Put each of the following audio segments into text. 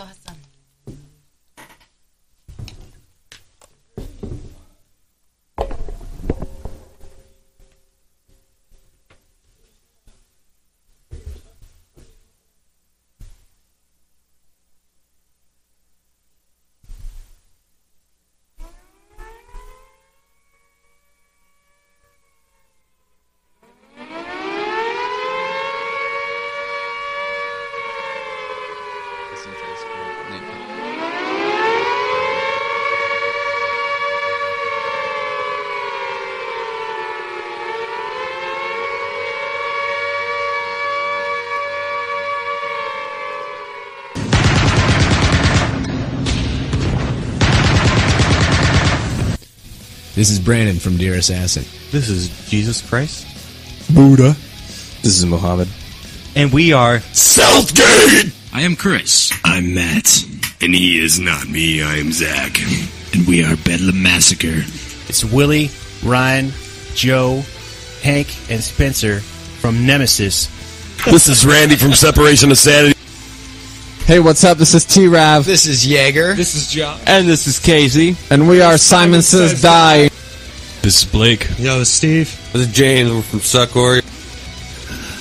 awesome. This is Brandon from Dear Assassin. This is Jesus Christ. Buddha. This is Muhammad. And we are Southgate! I am Chris. I'm Matt. And he is not me, I am Zach. And we are Bedlam Massacre. It's Willie, Ryan, Joe, Hank, and Spencer from Nemesis. This is Randy from Separation of Sanity. Hey, what's up? This is T Rav. This is Jaeger. This is John. And this is Casey. And we are Simon, Says Die. This is Blake. Yo, this is Steve. This is James We're from Succor.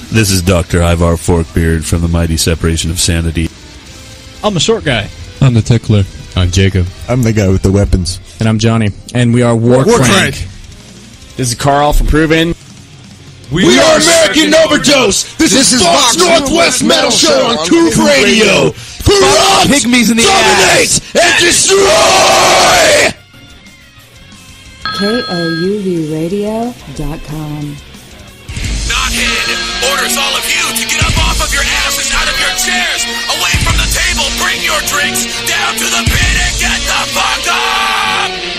This is Dr. Ivar Forkbeard from the Mighty Separation of Sanity. I'm the short guy. I'm the tickler. I'm Jacob. I'm the guy with the weapons. And I'm Johnny. And we are War, War Crank. Crank. This is Carl from Proven. We, are American Overdose. This, is Vox Northwest Metal Show on Tube Radio. Corrupt, Pygmies in the dominate, and destroy! KOUVradio.com. Knothead orders all of you to get up off of your asses, out of your chairs, away from the table. Bring your drinks down to the pit and get the fuck up!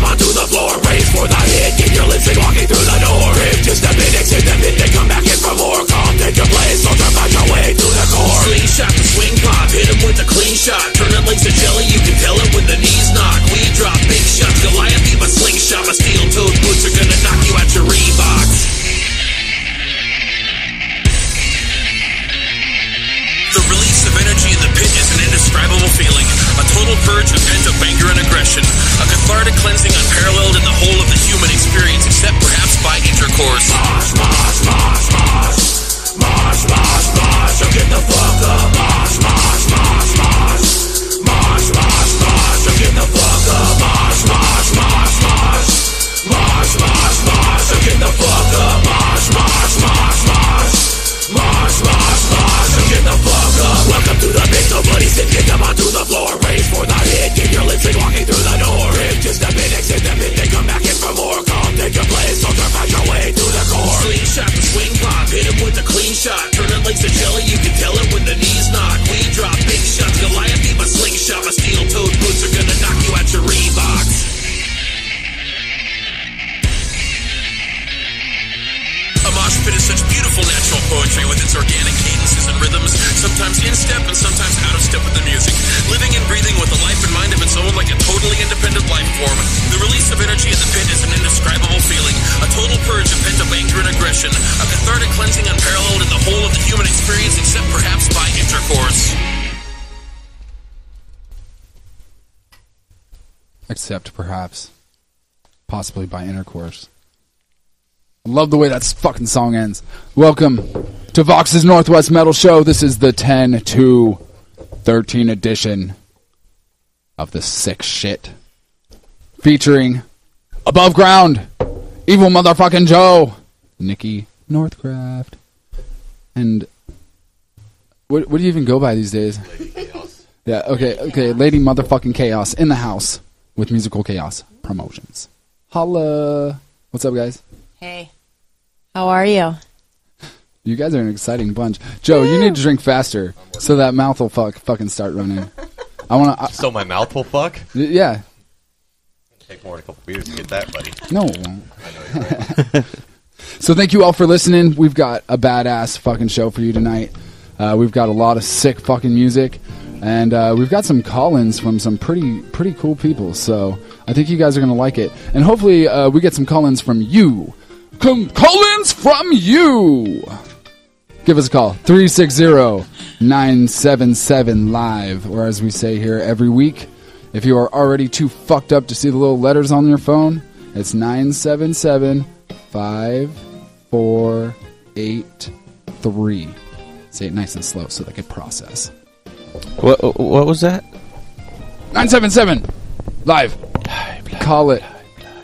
Them onto the floor. Brace for the hit. Get your lips and walking through the door. If just a minute, exit the pit. Then come back in for more. Calm, take your place. Soldier, find your way to the core. Slingshot the swing pop. Hit him with a clean shot. Turn it like a jelly. You can tell it when the knees knock. We drop big shots. Goliath, leave a slingshot. My steel-toed indescribable feeling. A total purge of pent-up anger and aggression. A cathartic cleansing unparalleled in the whole of the human experience, except perhaps by intercourse. Mosh, mosh, mosh, mosh. Mosh, mosh, mosh. So get the fuck up. Mosh, mosh, mosh, mosh. Mosh, mosh, mosh. So get the fuck up. Mosh, mosh, mosh, mosh. Mosh, mosh, mosh. So get the fuck up. Mosh, mosh, mosh, mosh. Mosh, mosh, mosh. So get the fuck up. Welcome to the pit. Nobody Get them onto the floor. Brace for the hit. Keep your lips and walking through the door. If just step in, exit them pit. Then come back in for more. Come take your place. Soldier, find your way to the core. Slingshot the swing pop. Hit him with a clean shot. Turn it like a jelly. You can tell it when the knees knock. We drop big shots. Goliath, leave a slingshot. My steel-toed boots are gonna knock you out your Reeboks. Mosh pit is such beautiful natural poetry with its organic cadences and rhythms, sometimes in step and sometimes out of step with the music. Living and breathing with a life and mind of its own like a totally independent life form. The release of energy in the pit is an indescribable feeling, a total purge of pent up anger and aggression, a cathartic cleansing unparalleled in the whole of the human experience except perhaps by intercourse. Except perhaps, possibly by intercourse. I love the way that fucking song ends. Welcome to Vox's Northwest Metal Show. This is the 10 to 13 edition of the sick shit. Featuring Above Ground, Evil Motherfucking Joe, Nikki Northcraft, and what, what do you even go by these days? Yeah, okay, okay. Lady Motherfucking Chaos in the house with Musical Chaos Promotions. Holla. What's up, guys? Hey. How are you? You guys are an exciting bunch. Joe, you need to drink faster so that mouth will fuck, fucking start running. I want to. So my mouth will fuck? Yeah. Take more than a couple beers to get that, buddy. No, it won't. So thank you all for listening. We've got a badass fucking show for you tonight. Uh, we've got a lot of sick fucking music, and uh, we've got some call-ins from some pretty pretty cool people. So I think you guys are gonna like it, and hopefully uh, we get some call-ins from you. Come call-ins from you. Give us a call 360-977 live, or as we say here every week. If you are already too fucked up to see the little letters on your phone, it's 977 5483. Say it nice and slow so they can process. What what was that? 977 live. Call it.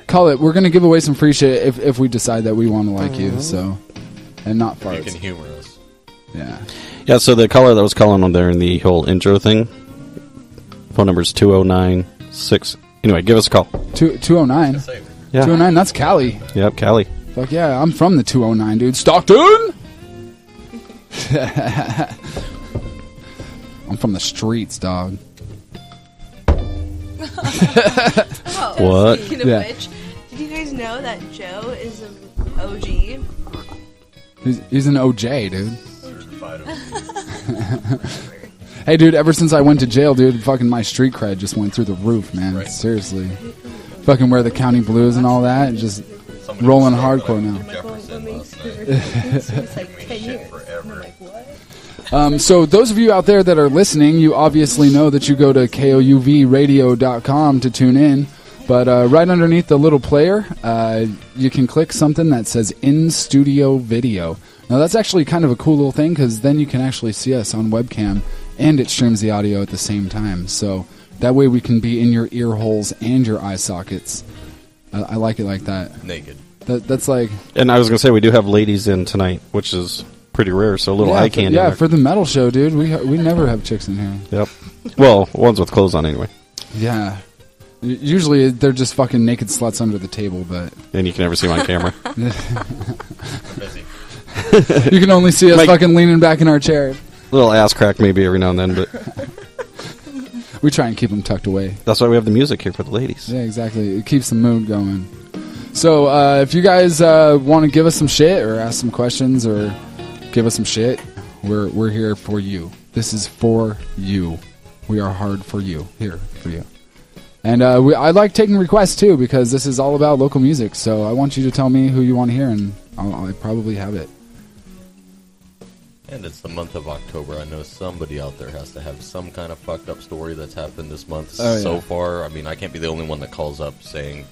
Call it. We're going to give away some free shit if, if we decide that we want to like you, mm-hmm. so. And not farts. You can humor us. Yeah. Yeah, so the caller that was calling on there in the whole intro thing, phone number is 2096. Anyway, give us a call. Two, 209. Yeah. 209, that's Cali. Yep, Callie. Fuck yeah, I'm from the 209, dude. Stockton! I'm from the streets, dog. Oh, What? Speaking of Yeah. which, did you guys know that Joe is an OG? He's, he's an OJ, dude. hey, dude, ever since I went to jail, dude, fucking my street cred just went through the roof, man. Seriously. Fucking wear the county blues and all that, and just rolling hardcore now. It's like 10 years. And I'm like, what? Um, so those of you out there that are listening, you obviously know that you go to kouvradio.com to tune in. But uh, right underneath the little player, uh, you can click something that says in studio video. Now that's actually kind of a cool little thing because then you can actually see us on webcam and it streams the audio at the same time. So that way we can be in your ear holes and your eye sockets. I, I like it like that. Naked. That, that's like And I was going to say, we do have ladies in tonight, which is pretty rare, so a little yeah, eye for, candy. yeah there. for the metal show, dude. We ha- we never have chicks in here. Yep. Well, ones with clothes on anyway. Yeah. Usually they're just fucking naked sluts under the table, but And you can never see them on camera. you can only see us Like- fucking leaning back in our chair. little ass crack maybe every now and then, but We try and keep them tucked away. that's why we have the music here for the ladies. Yeah, exactly. It keeps the mood going. So uh, if you guys uh, want to give us some shit or ask some questions or give us some shit, we're we're here for you. This is for you. We are hard for you. Here for you. And uh, we, I like taking requests too because this is all about local music. So I want you to tell me who you want to hear, and I'll, I'll probably have it. And it's the month of October. I know somebody out there has to have some kind of fucked up story that's happened this month Oh, so yeah. far. I mean, I can't be the only one that calls up saying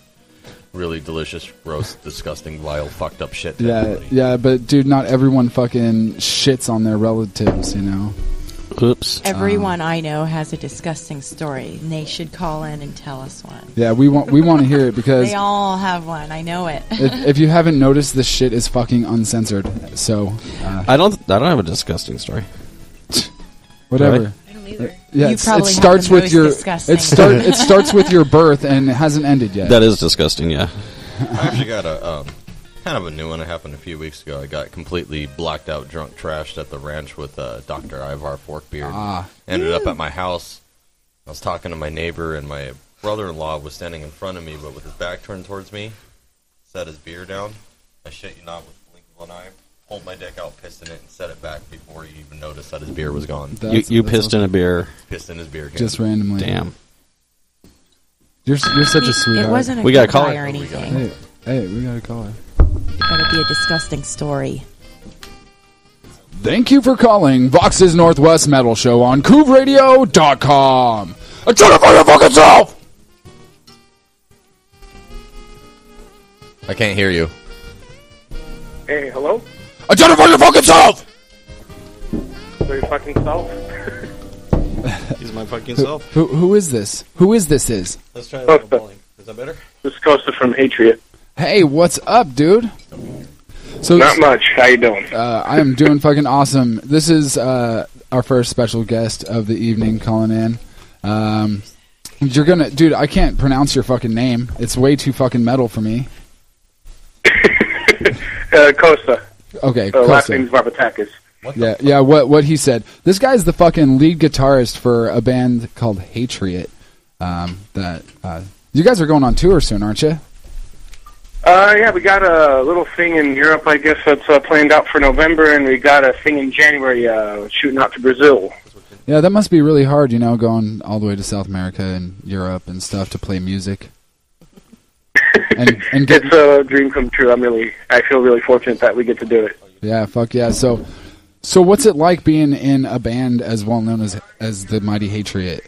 really delicious, gross, disgusting, vile, fucked up shit. To Yeah, everybody. yeah, but dude, not everyone fucking shits on their relatives, you know. Oops. Everyone I know has a disgusting story, and they should call in and tell us one. Yeah, we want we want to hear it because They all have one. I know it. if, if you haven't noticed, this shit is fucking uncensored. So, uh, I don't. I don't have a disgusting story. whatever. Right? I don't either. Yeah, You probably it starts with your disgusting it start it starts with your birth and it hasn't ended yet. That is disgusting. Yeah. I actually got a um, kind of a new one. It happened a few weeks ago. I got completely blacked out, drunk, trashed at the ranch with uh, Dr. Ivar Forkbeard. Ah. Ended up at my house. I was talking to my neighbor, and my brother-in-law was standing in front of me, but with his back turned towards me. Set his beer down. I shit you not, with the blink of an eye, pulled my dick out, pissed in it, and set it back before he even noticed that his beer was gone. You, That's- you that's pissed in a beer. Pissed in his beer can. just randomly. Damn. You're s- you're such a sweetheart. It wasn't a We good gotta call guy it. or What do we got? anything. Hey, hey, we got to call her. Gotta be a disgusting story. Thank you for calling Vox's Northwest Metal Show on CouvRadio.com. Identify your fucking self! I can't hear you. Hey, hello? Identify your fucking self! So you fucking self? He's my fucking Who, self. who, who is this? Who is this is? Let's try that little bowling. Is that better? This is Kosta from Hatriot. Hey, what's up, dude? So Not much. How you doing? Uh, I am doing fucking awesome. This is uh, our first special guest of the evening calling in. Um, you're gonna, dude. I can't pronounce your fucking name. It's way too fucking metal for me. Uh, Kosta. Okay, Uh, last Kosta. name's Varvatakis. Yeah, yeah. What what he said. This guy's the fucking lead guitarist for a band called Hatriot. Um, that uh, you guys are going on tour soon, aren't you? Uh, yeah, we got a little thing in Europe, I guess, that's uh, planned out for November, and we got a thing in January uh, shooting out to Brazil. Yeah, that must be really hard, you know, going all the way to South America and Europe and stuff to play music. and and get It's a dream come true. I'm really, I feel really fortunate that we get to do it. yeah, fuck yeah. So, so what's it like being in a band as well known as as the Mighty Hatriot?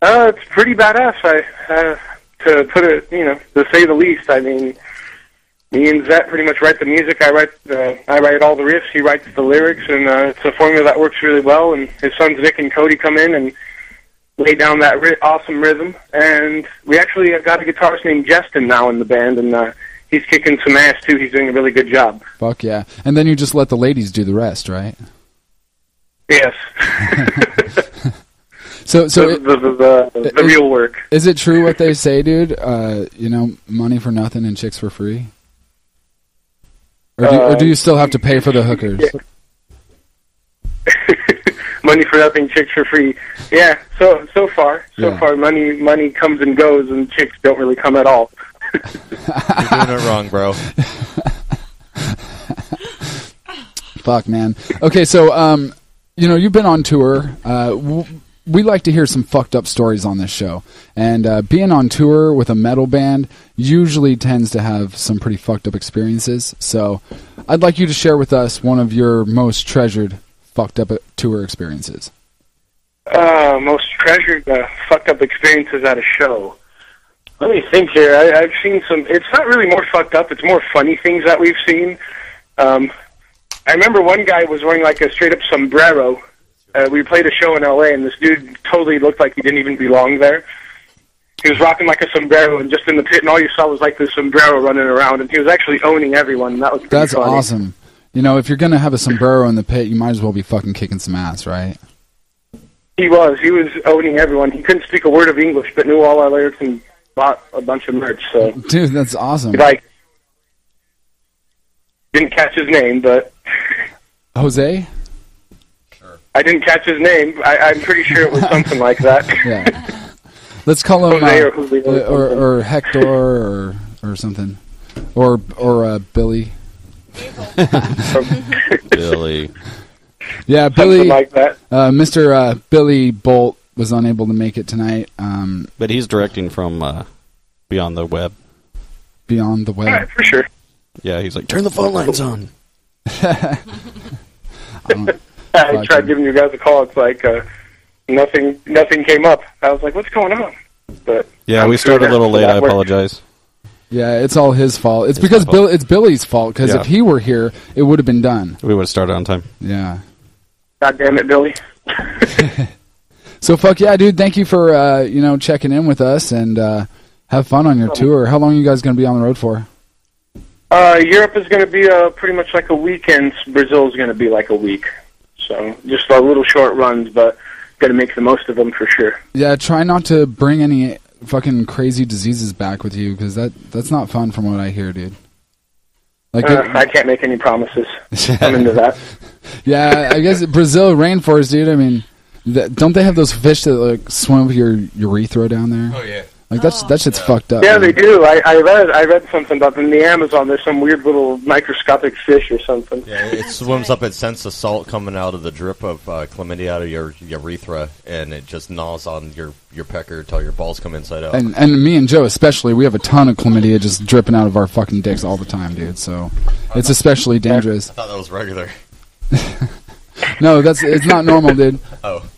Uh, it's pretty badass. I, uh, to put it, you know, to say the least. I mean, me and Zet pretty much write the music. I write, uh, I write all the riffs. He writes the lyrics, and uh, it's a formula that works really well. And his sons Nick and Cody come in and lay down that ri- awesome rhythm. And we actually have got a guitarist named Justin now in the band, and uh, he's kicking some ass too. He's doing a really good job. Fuck yeah. And then you just let the ladies do the rest, right? Yes. So so the, the, the, the, the is- real work. Is it true what they say, dude? Uh, you know, money for nothing and chicks for free. Or do, or do you still have to pay for the hookers? money for nothing, chicks for free. Yeah, so so far, so Yeah. far, money money comes and goes, and chicks don't really come at all. You're doing it wrong, bro. Fuck, man. Okay, so um, you know, you've been on tour. Uh, w- we like to hear some fucked up stories on this show, and uh, being on tour with a metal band usually tends to have some pretty fucked up experiences. So, I'd like you to share with us one of your most treasured fucked up uh, tour experiences. Uh, most treasured uh, fucked up experiences at a show. Let me think here. I, I've seen some. It's not really more fucked up. It's more funny things that we've seen. Um, I remember one guy was wearing like a straight up sombrero. Uh, we played a show in L.A. and this dude totally looked like he didn't even belong there. He was rocking like a sombrero and just in the pit, and all you saw was like this sombrero running around, and he was actually owning everyone. And that was That's funny. awesome. You know, if you're gonna have a sombrero in the pit, you might as well be fucking kicking some ass, right? He was. He was owning everyone. He couldn't speak a word of English, but knew all our lyrics and bought a bunch of merch. So Dude, that's awesome. like didn't catch his name, but Jose? I didn't catch his name. I, I'm pretty sure it was something like that. Yeah. Let's call him Jose uh, or or uh, or, or Hector or or something, or or uh, Billy. Billy. Yeah, Billy. like that. Uh, Mr. Uh, Billy Boldt was unable to make it tonight. Um, But he's directing from uh, Beyond the Web. Beyond the web. Alright, for sure. Yeah, he's like, turn the phone lines on. I tried giving you guys a call. It's like uh, nothing. Nothing came up. I was like, "What's going on?" But Yeah, I'm we sure started a little late. I worked. apologize. Yeah, it's all his fault. It's because Bill. It's Billy's fault. Because Yeah. if he were here, it would have been done. We would have started on time. Yeah. God damn it, Billy. So fuck yeah, dude. Thank you for uh, you know checking in with us and uh, have fun on your tour. How long are you guys gonna be on the road for? Uh, Europe is going to be uh, pretty much like a weekend. Brazil is going to be like a week. So just uh, little short runs, but got to make the most of them for sure. Yeah, try not to bring any fucking crazy diseases back with you because that that's not fun from what I hear, dude. Like, uh, I can't make any promises. I'm into that. yeah, I guess Brazil rainforest, dude. I mean, th- don't they have those fish that like swim with your urethra down there? Oh yeah. Like that's that shit's fucked up. Yeah, man. they do. I, I read I read something about in the Amazon. There's some weird little microscopic fish or something. Yeah, it swims up. It senses the salt coming out of the drip of uh, chlamydia out of your urethra, and it just gnaws on your your pecker till your balls come inside out. And and me and Joe especially, we have a ton of chlamydia just dripping out of our fucking dicks all the time, dude. So it's especially dangerous. I thought that was regular. No, that's it's not normal, dude. Oh.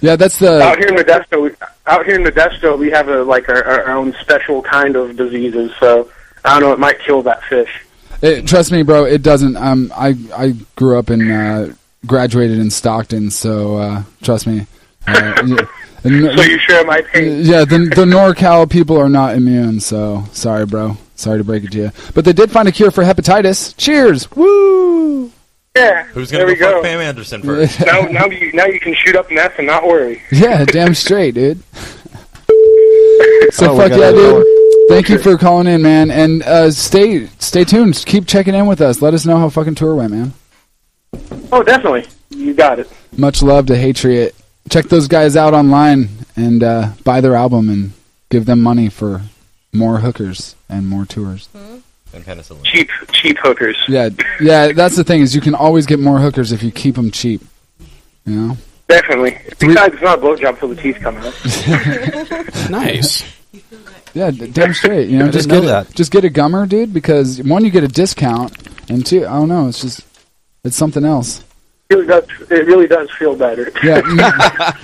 Yeah, that's the out here in Modesto, we, out here in Modesto, we have a like our, our own special kind of diseases. So I don't know, it might kill that fish. It, trust me, bro. It doesn't. Um, I I grew up in, uh, graduated in Stockton, so uh, trust me. Uh, yeah, So you share my pain. yeah, the the NorCal people are not immune. So sorry, bro. Sorry to break it to you, but they did find a cure for hepatitis. Cheers! Woo! Yeah, Who's there gonna we go go. fuck Pam Anderson first? now, now you now you can shoot up meth and not worry. Yeah, damn straight, dude. So Oh, fuck yeah, dude. Thank you for calling in, man, and uh, stay stay tuned. Keep checking in with us. Let us know how fucking tour went, man. Oh, definitely. You got it. Much love to Hatriot. Check those guys out online and uh, buy their album and give them money for more hookers and more tours. And penicillin. Cheap, cheap hookers. Yeah, yeah. That's the thing is you can always get more hookers if you keep them cheap. You know. Definitely. Besides, it's not a blowjob till the teeth come out. Nice. Yeah, d- damn straight. You know, I just didn't get know a, just get a gummer, dude. Because one, you get a discount, and two, oh, I don't know. It's just it's something else. It really does. It really does feel better. Yeah.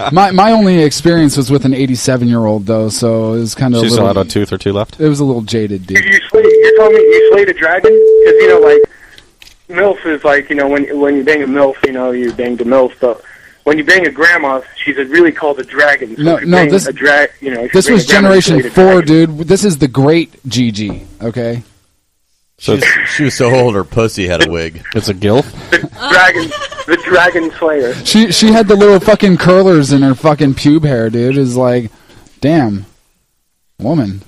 my my only experience was with an 87 year old though, so it was kind of She a still had a tooth or two left. It was a little jaded, dude. You, you slay. You're telling me you slayed a dragon? Because you know, like milf is like you know when when you bang a milf, you know you bang the milf, but when you bang a grandma, she's a, really called a dragon. So No, if you no, bang this- a dra- you know, if you This bang was a grandma, generation four, dude. This is the great GG. Okay. She was, she was so old her pussy had a wig. It's a gilf. Dragon, the dragon slayer. She she had the little fucking curlers in her fucking pube hair, dude. Is like, damn, woman,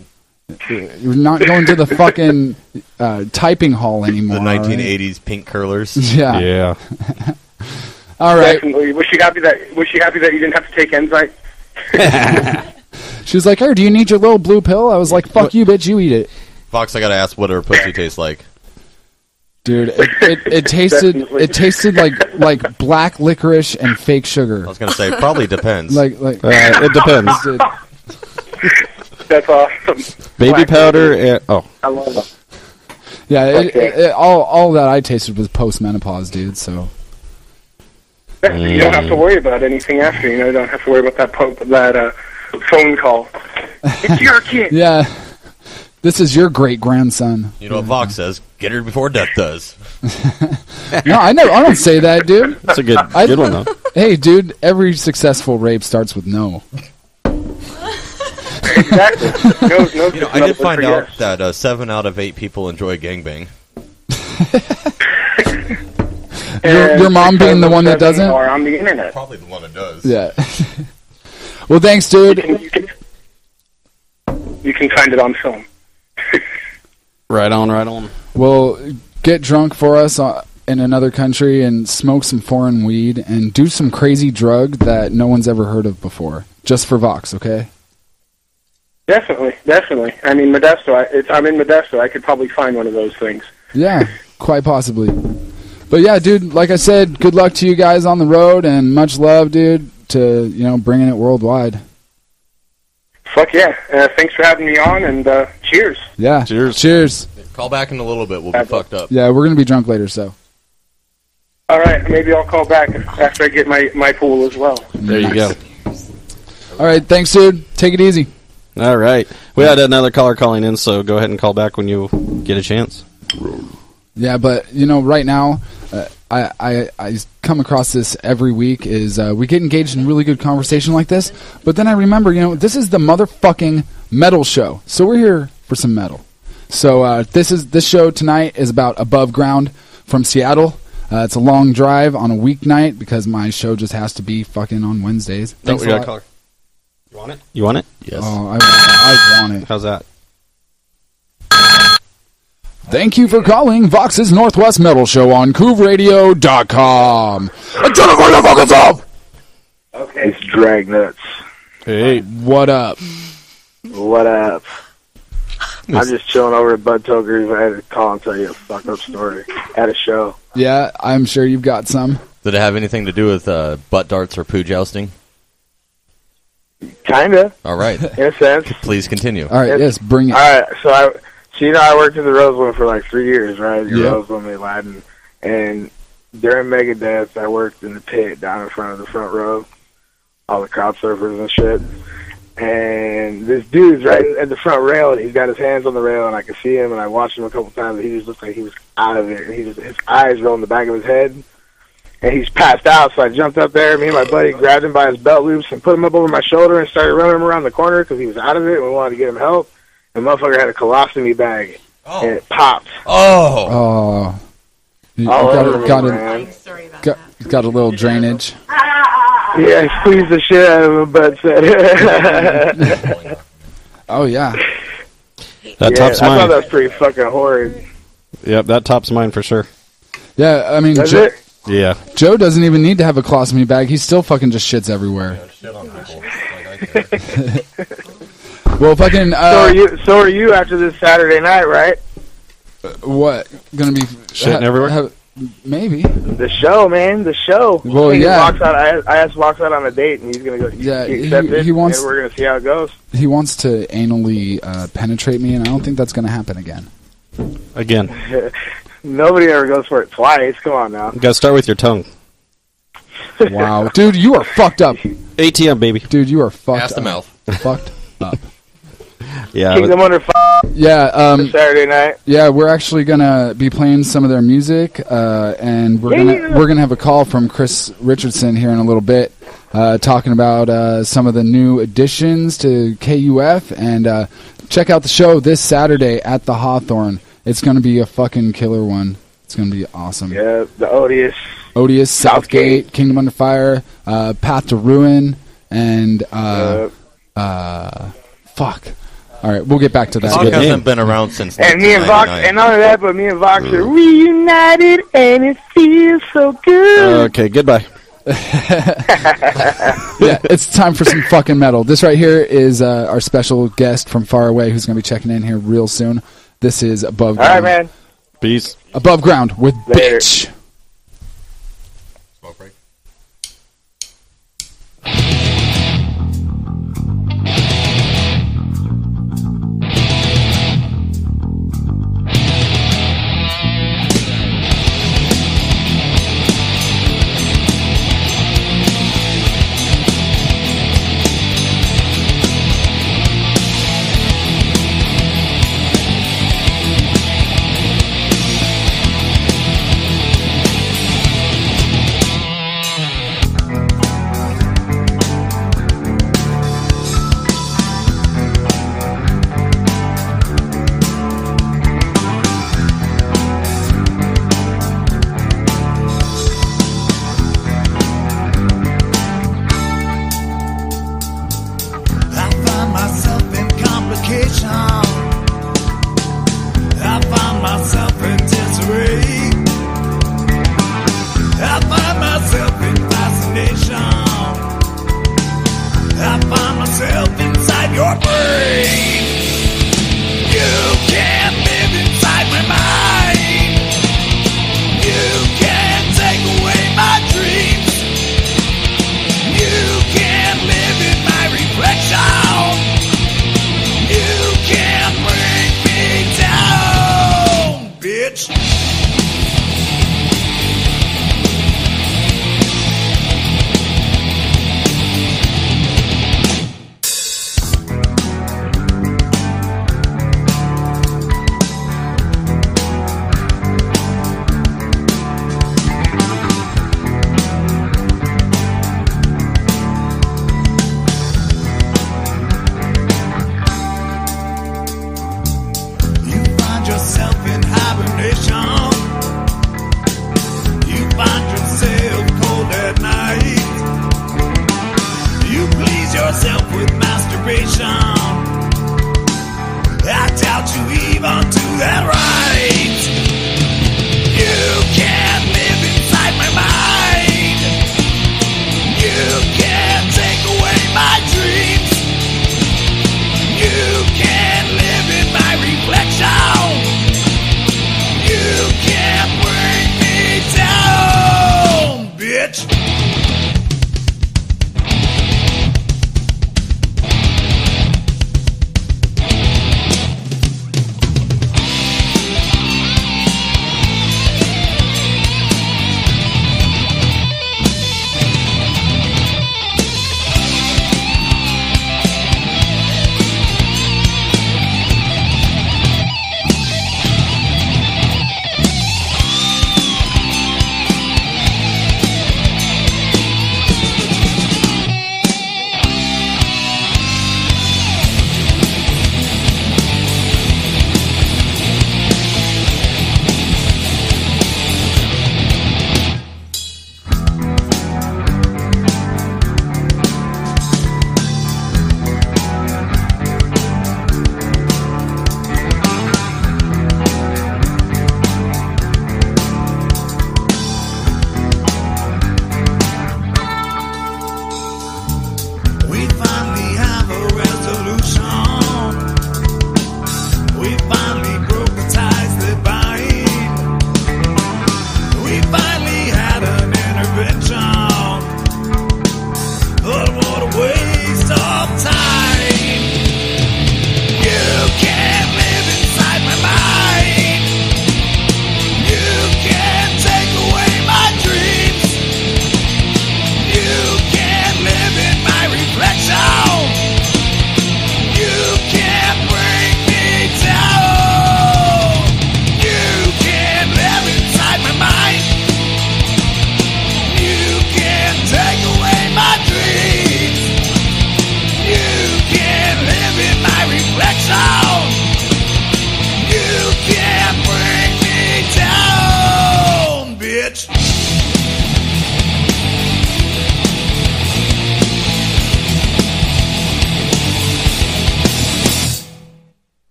you're not going to the fucking uh, typing hall anymore. The all right? 1980s pink curlers. Yeah. Yeah. All right. Definitely. Was she happy that? Was she happy that you didn't have to take Enzyte? She was like, "Oh, do you need your little blue pill?" I was like, "Fuck you, bitch. You eat it." Fox, I gotta ask what her pussy tastes like. Dude, it, it, it tasted it tasted like like black licorice and fake sugar. I was gonna say probably depends. Like like Uh, it depends. Dude, That's awesome. Baby Black powder. And, oh, I love it. yeah, it, Okay. it, it, all all that I tasted was post menopause, dude. So You don't have to worry about anything after. You know, you don't have to worry about that po- that uh, phone call. It's your kid. yeah, this is your great grandson. You know what Vox says? Get her before death does. No, I know I don't say that, dude. that's a good I- good one though. Hey, dude, every successful rape starts with no. Exactly. No, no, You know, I did find out that uh, seven out of eight people enjoy gangbang. Your, your mom being the one that doesn't. Or on the internet. Probably the one that does. Yeah. well, thanks, dude. You can, you can find it on film. Right on, right on. Well, get drunk for us uh, in another country and smoke some foreign weed and do some crazy drug that no one's ever heard of before. Just for Vox, okay? Definitely, definitely. I mean, Modesto. I, it's, I'm in Modesto. I could probably find one of those things. Yeah, quite possibly. But yeah, dude, like I said, good luck to you guys on the road and much love, dude, to, you know, bringing it worldwide. Fuck yeah! Uh, thanks for having me on, and uh, cheers. Yeah. Cheers. Cheers. Call back in a little bit. We'll be fucked up. Yeah, we're going to be drunk later, so. All right, maybe I'll call back after I get my my pool as well. There you go. All right, thanks, dude. Take it easy. All right. We had another caller calling in, so go ahead and call back when you get a chance. Yeah, but you know, right now, uh, I, I I come across this every week. Is uh, we get engaged in really good conversation like this, but then I remember, you know, this is the motherfucking metal show, so we're here for some metal. So uh, this is this show tonight is about above ground from Seattle. Uh, it's a long drive on a weeknight because my show just has to be fucking on Wednesdays. Thanks we a got a lot. You want it? You want it? Yes. Oh, I, I want it. How's that? Thank you for calling Vox's Northwest Metal Show on CoovRadio.com. And turn the motherfuckers off! Okay. It's Dragnuts. Hey. What up? What up? I'm just chilling over at Bud Toker's. I had to call and tell you a fucked up story at a show. Yeah, I'm sure you've got some. Did it have anything to do with uh, butt darts or poo jousting? Kinda, All right. in a sense. Please continue. All right, It's- yes, bring it. All right, so I, so you know, I worked at the Roseland for like three years, right? Your Yeah. Roseland, Aladdin, and during Megadeth, I worked in the pit down in front of the front row, all the crowd surfers and shit. And this dude's right at the front rail, and he's got his hands on the rail, and I can see him, and I watched him a couple times, and he just looked like he was out of it, and he just his eyes roll in the back of his head, and he's passed out. So I jumped up there, me and my buddy grabbed him by his belt loops and put him up over my shoulder and started running him around the corner because he was out of it, and we wanted to get him help. The motherfucker had a colostomy bag, oh. and it popped. Oh. Oh. You, you All got, over a, me, got, man. a, got, got a little drainage. Ah, Yeah, he squeezed the shit out of him, but said. Oh, yeah. That yeah, tops I thought mine. that was pretty fucking horrid. Yep, that tops mine for sure. Yeah, I mean, That's Joe, it? Yeah. Joe doesn't even need to have a colostomy bag. He still fucking just shits everywhere. Well, fucking. Uh, so are you. So are you after this Saturday night, right? What? Gonna be Shitting everywhere? Maybe. The show, man. The show. Well, He yeah. Walks out, I, I asked walks out on a date, and he's gonna go. Yeah, he he- he wants- And we're gonna see how it goes. He wants to anally uh, penetrate me, and I don't think that's gonna happen again. Again, Nobody ever goes for it twice. Come on now. you gotta start with your tongue. Wow, dude, you are fucked up. ATM, baby. Dude, you are fucked Ass to up. mouth. Fucked up. Yeah. Kingdom Under Fire Yeah, um, Saturday night. yeah, we're actually gonna be playing some of their music, uh, and we're Yeah. gonna we're gonna have a call from Chris Richardson here in a little bit, uh, talking about uh, some of the new additions to KUF, and uh, check out the show this Saturday at the Hawthorne. It's gonna be a fucking killer one. It's gonna be awesome. Yeah, the odious. Odious, Southgate, Kingdom Under Fire, uh, Path to Ruin, and uh, uh, fuck. All right, we'll get back to that. Hawk hasn't been around since And me and Vox, and not of that, but me and Vox are reunited, and it feels so good. Okay, goodbye. yeah, it's time for some fucking metal. This right here is uh, our special guest from far away who's going to be checking in here real soon. This is Above All right, Ground. man. Peace. Above Ground with Later. Bitch.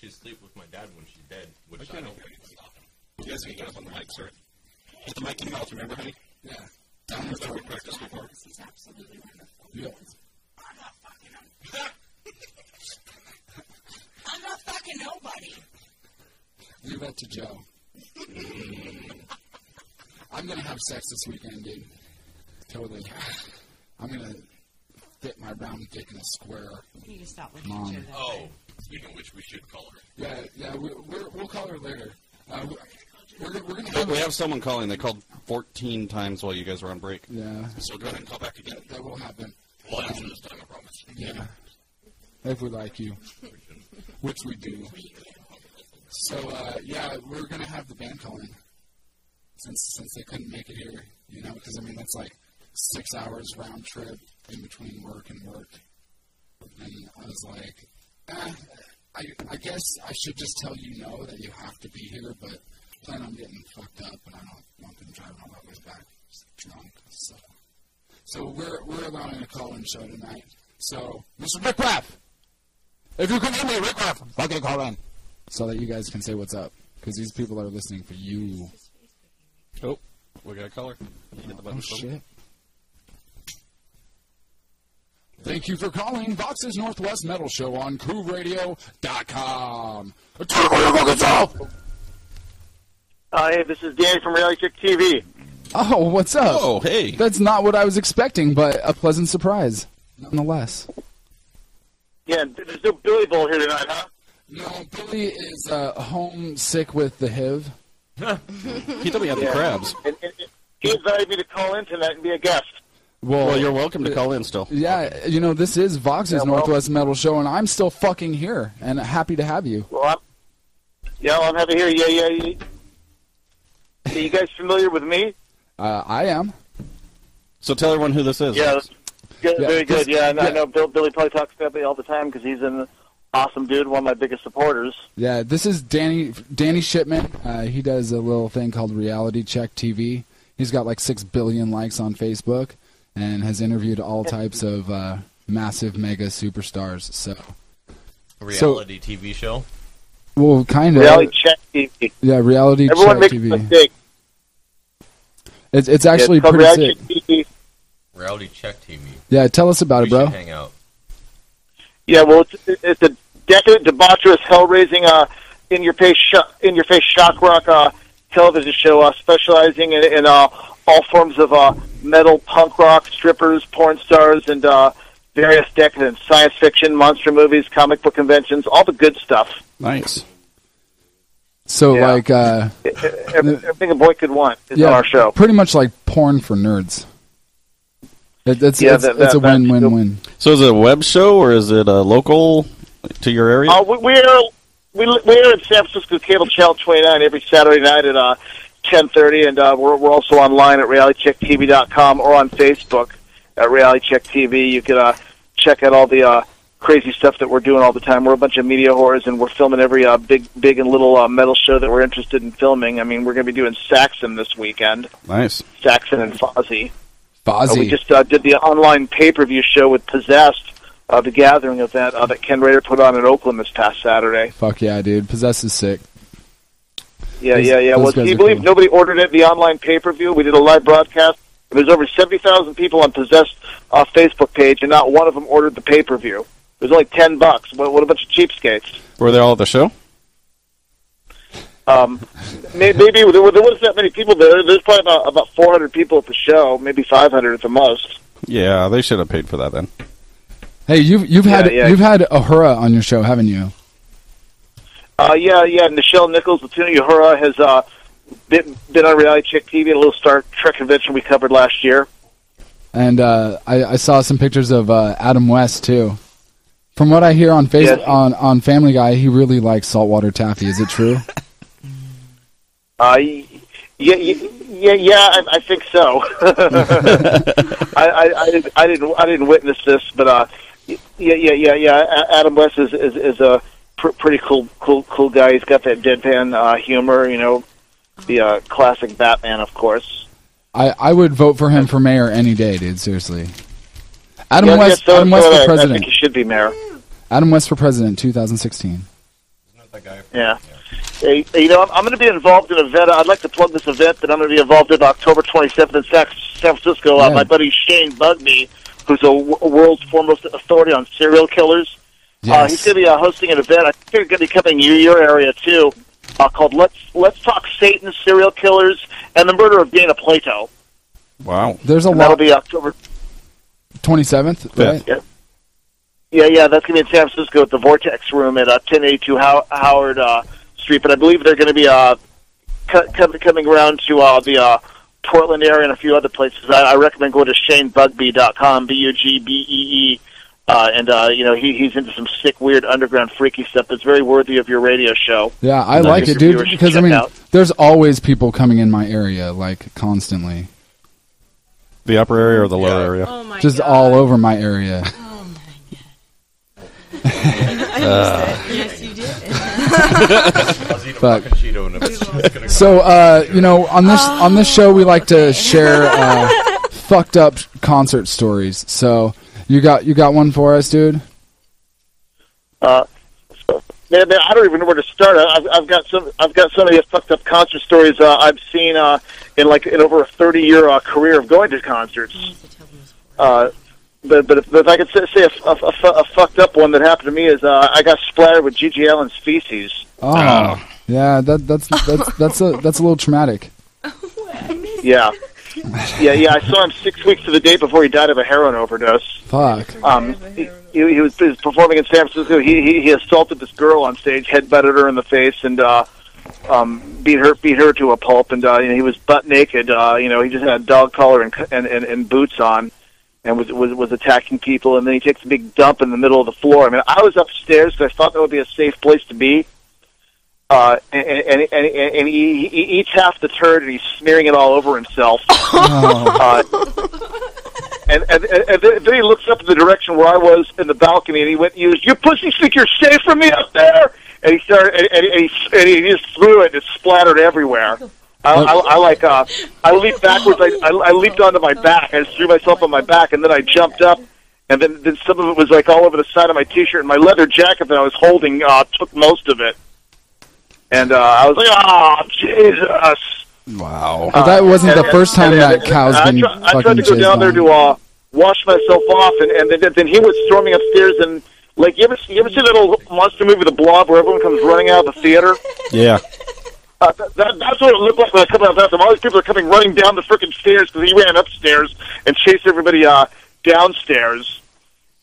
She'd sleep with my dad when she's dead, which I don't. You guys can get up on the mic, sir. Get the mic in your mouth, remember, honey? Yeah. Down with that we practiced before. This is absolutely wonderful. Yeah. I'm not fucking him. I'm not fucking nobody. Leave that to Joe. I'm gonna have sex this weekend, dude. Totally. I'm gonna fit my round dick in a square. You need to stop looking Mom. at Joe that Oh, way. speaking of which, we should call her. Yeah, yeah. We, we're, we'll call her later. Uh, we- we're, we're gonna Look, have someone calling. They called 14 times while you guys were on break. Yeah, So go ahead and call back again. that will happen. We'll answer this time, I promise. Yeah. If we like you, which we do. So uh, yeah, we're gonna have the band call in since since they couldn't make it here. You know, because I mean that's like six hours round trip in between work and work. And I was like, eh, I I guess I should just tell you no that you have to be here, but plan on getting fucked up, and I don't want them driving all that way back drunk. So. So we're we're allowing a call-in show tonight. So Mr. Rick Raff, if you can hear me, Rick Raff, fucking call in, so that you guys can say what's up, because these people are listening for you. Oh, we got a caller. Hit the Oh shit! Thank you for calling Vox's Northwest Metal Show on CoolRadio.com. Uh, hey, this is Danny from Reality Check TV. Oh, what's up? Oh, hey. That's not what I was expecting, but a pleasant surprise, nonetheless. Yeah, there's no Billy Boldt here tonight, huh? No, Billy is uh, homesick with the HIV. He told me he had the Yeah. crabs. And, and, and he invited me to call in tonight and be a guest. Well, Well, you're welcome to call in still. Yeah, you know, this is Vox's Yeah, well- Northwest Metal Show, and I'm still fucking here, and happy to have you. Well, I'm, yeah, well, I'm happy to hear. Yeah, yeah, yeah. Are you guys familiar with me? Uh, I am. So tell everyone who this is. Yeah, that's good, Yeah, very good. Yeah, and I know Bill, Billy probably talks about me all the time because he's an awesome dude, one of my biggest supporters. Yeah, this is Danny Danny Shipman. Uh, he does a little thing called Reality Check TV. He's got like six billion likes on Facebook, and has interviewed all types of uh, massive mega superstars. So, Reality TV show. Well, kind of. Reality Check TV. Yeah, Reality Everyone Check makes a TV. mistake. It's it's Yeah, actually it's pretty sick. TV. Reality Check TV. Yeah, tell us about we it, bro. hang out. Yeah, well, it's, it's a decadent, debaucherous, hell-raising, uh, in-your-face, sho- in-your-face shock rock uh, television show, uh, specializing in, in uh, all forms of uh, metal, punk rock, strippers, porn stars, and uh, various decadent science fiction, monster movies, comic book conventions, all the good stuff. Nice. So Yeah. like, uh, Everything a boy could want is yeah, on our show. pretty much like porn for nerds. It, it's Yeah, it's, that- it's a that- that- win-win-win. So is it a web show or is it a local to your area? Uh, we, we're we, we're in San Francisco Cable Channel 29 every Saturday night at uh, 10:30, and uh, we're we're also online at realitychecktv.com or on Facebook at Reality Check TV. You can uh, check out all the uh, crazy stuff that we're doing all the time. We're a bunch of media whores, and we're filming every uh, big big and little uh, metal show that we're interested in filming. I mean, we're going to be doing Saxon this weekend. Nice. Saxon and Fozzy. Fozzy. Uh, we just uh, did the online pay-per-view show with Possessed, uh, the Gathering event uh, that Ken Rader put on in Oakland this past Saturday. Fuck yeah, dude. Possessed is sick. Yeah, Those- yeah, yeah. Well, you believe cool. nobody ordered it the online pay-per-view? We did a live broadcast. There's over 70,000 people on Possessed uh, Facebook page, and not one of them ordered the pay-per-view. It was only 10 bucks. What, what a bunch of cheapskates. Were they all at the show? Um, may- maybe there, there wasn't that many people there. There's probably about, about 400 people at the show, maybe 500 at the most. Yeah, they should have paid for that then. Hey, you've you've had Yeah, yeah. you've had Uhura on your show, haven't you? Uh, yeah, yeah. Nichelle Nichols, Latunia Uhura has uh, been, been on Reality Check TV at a little Star Trek convention we covered last year. And uh, I, I saw some pictures of uh, Adam West too. From what I hear on face Yes. on on Family Guy, he really likes saltwater taffy. Is it true? Uh, yeah, yeah, yeah. I, I think so. I, I, I, didn't, I didn't, I didn't witness this, but uh, yeah, yeah, yeah, yeah. Adam West is is, is a pr- pretty cool, cool, cool guy. He's got that deadpan uh, humor, you know, the uh, classic Batman, of course. I, I would vote for him for mayor any day, dude. Seriously. Adam Yeah, West. yeah, so- Adam West so for I- I president. think he should be mayor. Adam West for president, 2016. Yeah. Hey, you know, I'm, I'm going to be involved in an event. I'd like to plug this event that I'm going to be involved in October 27th in San Francisco. Uh, my buddy Shane Bugbee, who's a, w- a world's foremost authority on serial killers, uh, he's going to be uh, hosting an event. I think it's going to be coming to your area too, uh, called "Let's Let's Talk Satan, Serial Killers, and the Murder of Dana Plato." Wow. There's a And that'll be October. 27th, right? Yeah. Yeah, yeah, that's going to be in San Francisco at the Vortex Room at uh, 1082 How- Howard uh, Street. But I believe they're going to be uh, co- co- coming around to uh, the uh, Portland area and a few other places. I, I recommend going to ShaneBugbee.com, B-U-G-B-E-E. Uh, and uh, you know he, he's into some sick, weird, underground, freaky stuff that's very worthy of your radio show. Yeah, I Uh, like it, dude. Because I mean, out. there's always people coming in my area, like constantly, The upper area or the lower area? Oh just all over my area. yes, you I was eating a Fuck. fucking Cheeto and it's just gonna come So, uh, you know, on this on this show, we like to share uh, fucked up concert stories. So, you got you got one for us, dude? Uh, man, man, I don't even know where to start. I- I've, I've got some. I've got so many fucked up concert stories uh, I've seen uh, in like in over a thirty year uh, career of going to concerts. Uh, but but if, if I could say, say a, a, a, a fucked up one that happened to me is uh, I got splattered with GG Allin's feces. Oh, yeah. That that's that's that's a that's a little traumatic. Yeah, yeah, yeah. I saw him six weeks to the day before he died of a heroin overdose. Fuck. Um, he, he, was, he was performing in San Francisco. He, he he assaulted this girl on stage, headbutted her in the face, and uh, um, beat her beat her to a pulp. And uh, you know, he was butt naked. Uh, you know, he just had a dog collar and and, and, and boots on, and was, was was attacking people. And then he takes a big dump in the middle of the floor. I mean, I was upstairs because I thought that would be a safe place to be. Uh, and, and, and, and he, he eats half the turd and he's smearing it all over himself. Uh, and, and, and then then he looks up in the direction where I was in the balcony, and he went, "You, you pussies think you're safe from me up there?" And he started, and, and, and, he, and he just threw it, and it splattered everywhere. I, I, I like, uh, I leaped backwards. I, I, I leaped onto my back. I just threw myself on my back, and then I jumped up, and then, then some of it was like all over the side of my t-shirt, and my leather jacket that I was holding uh, took most of it. And uh, I was like, "Oh, Jesus!" Wow. But that wasn't the first time and- that and- cow's I been try- I tried to go jizzed down there to uh, wash myself off, and, and then, then he was storming upstairs. And like, you ever you ever see that old monster movie, The Blob, where everyone comes running out of the theater? Yeah. Uh, that, that, that's what it looked like when I come out of the bathroom. All these people are coming running down the freaking stairs because he ran upstairs and chased everybody uh, downstairs.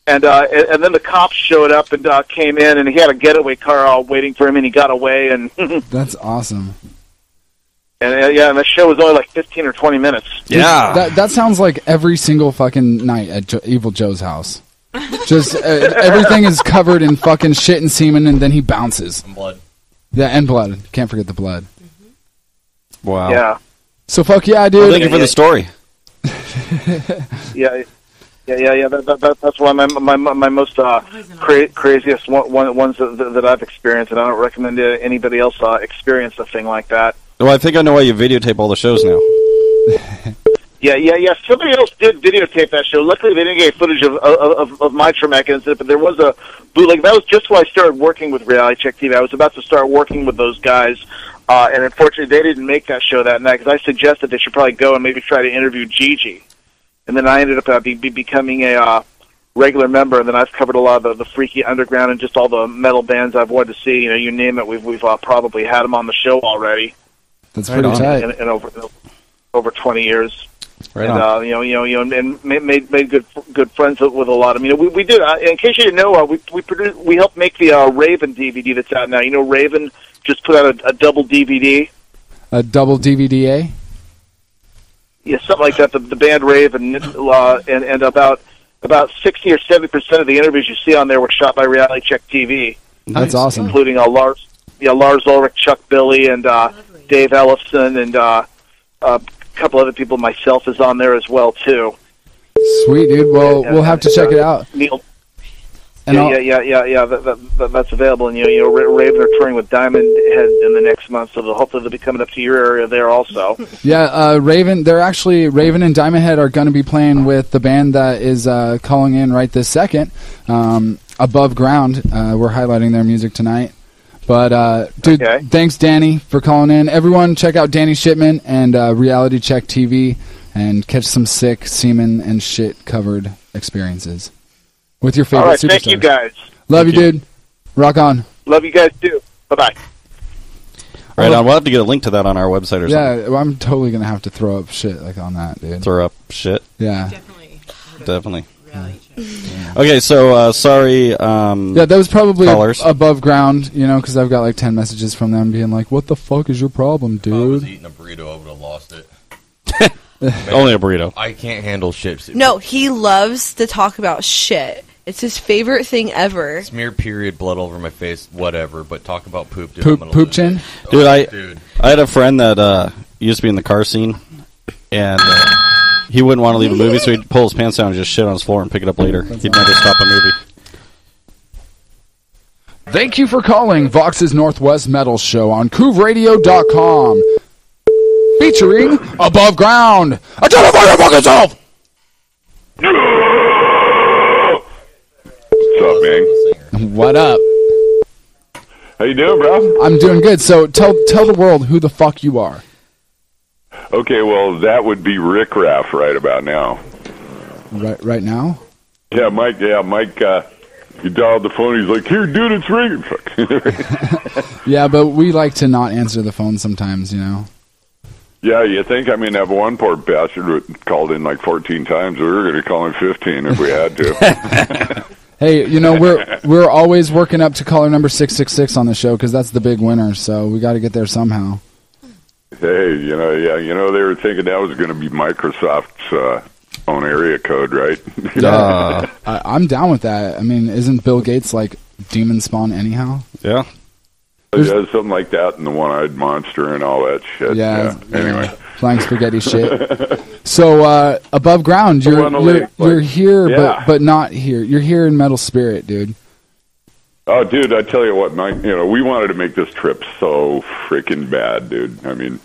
And, uh, and and then the cops showed up and uh, came in, and he had a getaway car all waiting for him, and he got away. And and That's awesome. uh, yeah, and the show was only like fifteen or twenty minutes. Dude, That that sounds like every single fucking night at jo- Evil Joe's house. Just uh, everything is covered in fucking shit and semen, and then he bounces. And blood. Yeah, and blood. Can't forget the blood. Wow. Yeah. So fuck yeah, dude. Well, thank you for the story. yeah, yeah, yeah, yeah. That, that, that, that's one of my my my most uh, cra- craziest one, one ones that, that I've experienced, and I don't recommend uh, anybody else uh, experience a thing like that. Well, I think I know why you videotape all the shows now. Yeah, yeah, yeah. Somebody else did videotape that show. Luckily, they didn't get footage of of, of, of my traumatic incident, but there was a bootleg. That was just when I started working with Reality Check TV. I was about to start working with those guys, uh, and unfortunately, they didn't make that show that night because I suggested they should probably go and maybe try to interview GG, and then I ended up uh, be, be becoming a uh, regular member, and then I've covered a lot of the, the freaky underground and just all the metal bands I've wanted to see. You know, you name it, we've we've uh, probably had them on the show already. That's pretty on. tight. In, in over over twenty years. Right and, on. uh, you know, you know, you know, and made made good good friends with with a lot of them. You know, we we did. Uh, in case you didn't know, uh, we we produced, we helped make the uh, Raven DVD that's out now. You know, Raven just put out a, a double DVD. A double DVDA. Yeah, something like that. The, the band Raven, uh, and and about about sixty or seventy percent of the interviews you see on there were shot by Reality Check TV. That's awesome. including uh, Lars, yeah, Lars Ulrich, Chuck Billy, and uh, Dave Ellefson, and uh, a couple other people. Myself is on there as well too. Sweet dude. Well, And, we'll have to uh, check it out. Neil, And yeah, yeah, yeah, yeah, yeah. That, that, that, that's available, and you know, you know, Ra- Raven are touring with Diamond Head in the next month, so hopefully they'll be coming up to your area there also. Yeah, uh, Raven. They're actually Raven and Diamond Head are going to be playing with the band that is uh, calling in right this second. Um, Above Ground. Uh, we're highlighting their music tonight. But uh, dude, thanks Danny for calling in. Everyone, check out Danny Shipman and uh, Reality Check TV and catch some sick semen and shit covered experiences with your favorite All right, superstars. thank you guys. Love you, dude. Rock on. Love you guys too. Bye bye. Right on. We'll have to get a link to that on our website or something. Yeah, I'm totally gonna have to throw up shit like on that, dude. Throw up shit. Yeah. Definitely. Definitely. Okay, so uh, sorry. Um, Yeah, that was probably ab- above ground, you know, because I've got like ten messages from them being like, "What the fuck is your problem, dude?" Eating a burrito, I would have lost it. Only a burrito. I can't handle shit. No, he loves to talk about shit. It's his favorite thing ever. Smear period, blood all over my face, whatever. But talk about poop, dude. Poop- I'm gonna poop lose chin? it. Dude, Oh, I dude. I had a friend that uh, used to be in the car scene, and uh, he wouldn't want to leave a movie, so he'd pull his pants down and just shit on his floor and pick it up later. he'd never stop a movie. Thank you for calling Vox's Northwest Metal Show on CouvRadio.com, featuring Above Ground. Identify your fucking self. Man? What up? How you doing, bro? I'm doing good. So tell tell the world who the fuck you are. Okay, well, that would be Rick Raff right about now. Right right now. Yeah, Mike. Yeah, Mike. Uh, he dialed the phone. He's like, "Here, dude, it's ringing." Fuck. Yeah, but we like to not answer the phone sometimes, you know. yeah, you think? I mean, that one poor bastard called in like 14 times. We were going to call him 15 if we had to. Hey, you know we're we're always working up to caller number six six six on the show because that's the big winner. So we got to get there somehow. hey, you know, yeah, you know, they were thinking that was going to be Microsoft's uh, own area code, right? I, I'm down with that. I mean, isn't Bill Gates like demon spawn anyhow? Yeah. Yeah, something like that, and the one-eyed monster and all that shit. Yeah, Yeah. Anyway, flying spaghetti shit. So uh, above ground, you're you're, lake, you're here, Yeah. but but not here. You're here in Metal Spirit, dude. Oh, dude, I tell you what, Mike. You know, we wanted to make this trip so freaking bad, dude. I mean,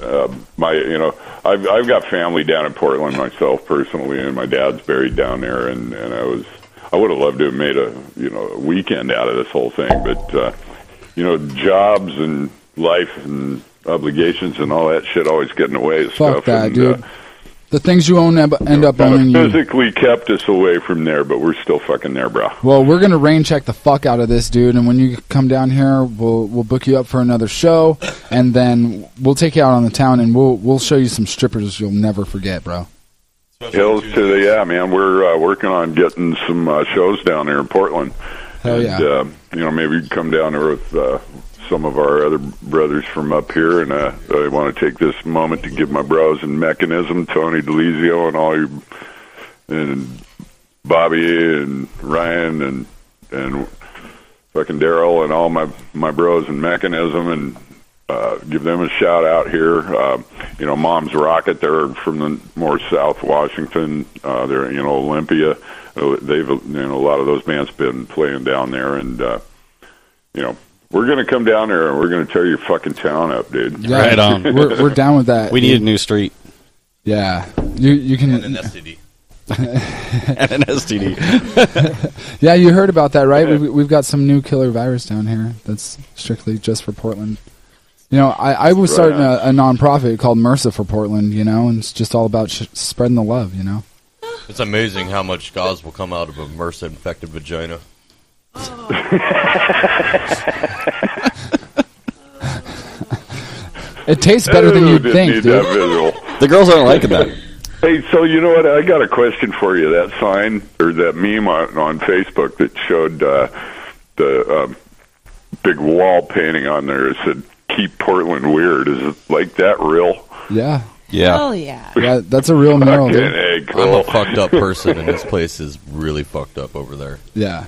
uh, my, you know, I've I've got family down in Portland myself personally, and my dad's buried down there, and and I was, I would have loved to have made a, you know, a weekend out of this whole thing, but, uh, you know, jobs and life and obligations and all that shit always get in the way of Fuck stuff. that, and, dude. Uh, the things you own ab- end up kind owning you. physically kept us away from there, but we're still fucking there, bro. Well, we're gonna rain check the fuck out of this dude, and when you come down here, we'll we'll book you up for another show, and then we'll take you out on the town, and we'll we'll show you some strippers you'll never forget, bro. Hills to the yeah, man. We're uh, working on getting some uh, shows down there in Portland. Hell and, uh, you know, maybe you can come down there with uh, some of our other brothers from up here, and uh, I want to take this moment to give my bros and Mechanism, Tony Delizio, and all you, and Bobby and Ryan and and fucking Daryl and all my my bros and Mechanism, and uh, give them a shout out here. Uh, you know, Mom's Rocket. They're from the more South Washington. Uh, they're you know Olympia. Uh, They've you know a lot of those bands been playing down there, and uh, you know we're gonna come down there and we're gonna tear your fucking town up, dude. Yeah, We're we're down with that. We need a new street. Yeah, you you can. And an STD. and an STD. yeah, you heard about that, right? We've, we've got some new killer virus down here that's strictly just for Portland. You know, I, I was Right starting a, a nonprofit called MRSA for Portland, you know, and it's just all about sh- spreading the love, you know. It's amazing how much gauze will come out of a MRSA infected vagina. It tastes better than you'd think, dude. The girls aren't liking that. Hey, so you know what? I got a question for you. That sign or that meme on, on Facebook that showed uh, the um, big wall painting on there. It said "Keep Portland Weird." Is it like that real? Yeah. Yeah. Hell yeah. Yeah, that's a real mural, Fucking dude. A, I'm a fucked up person, and this place is really fucked up over there. Yeah.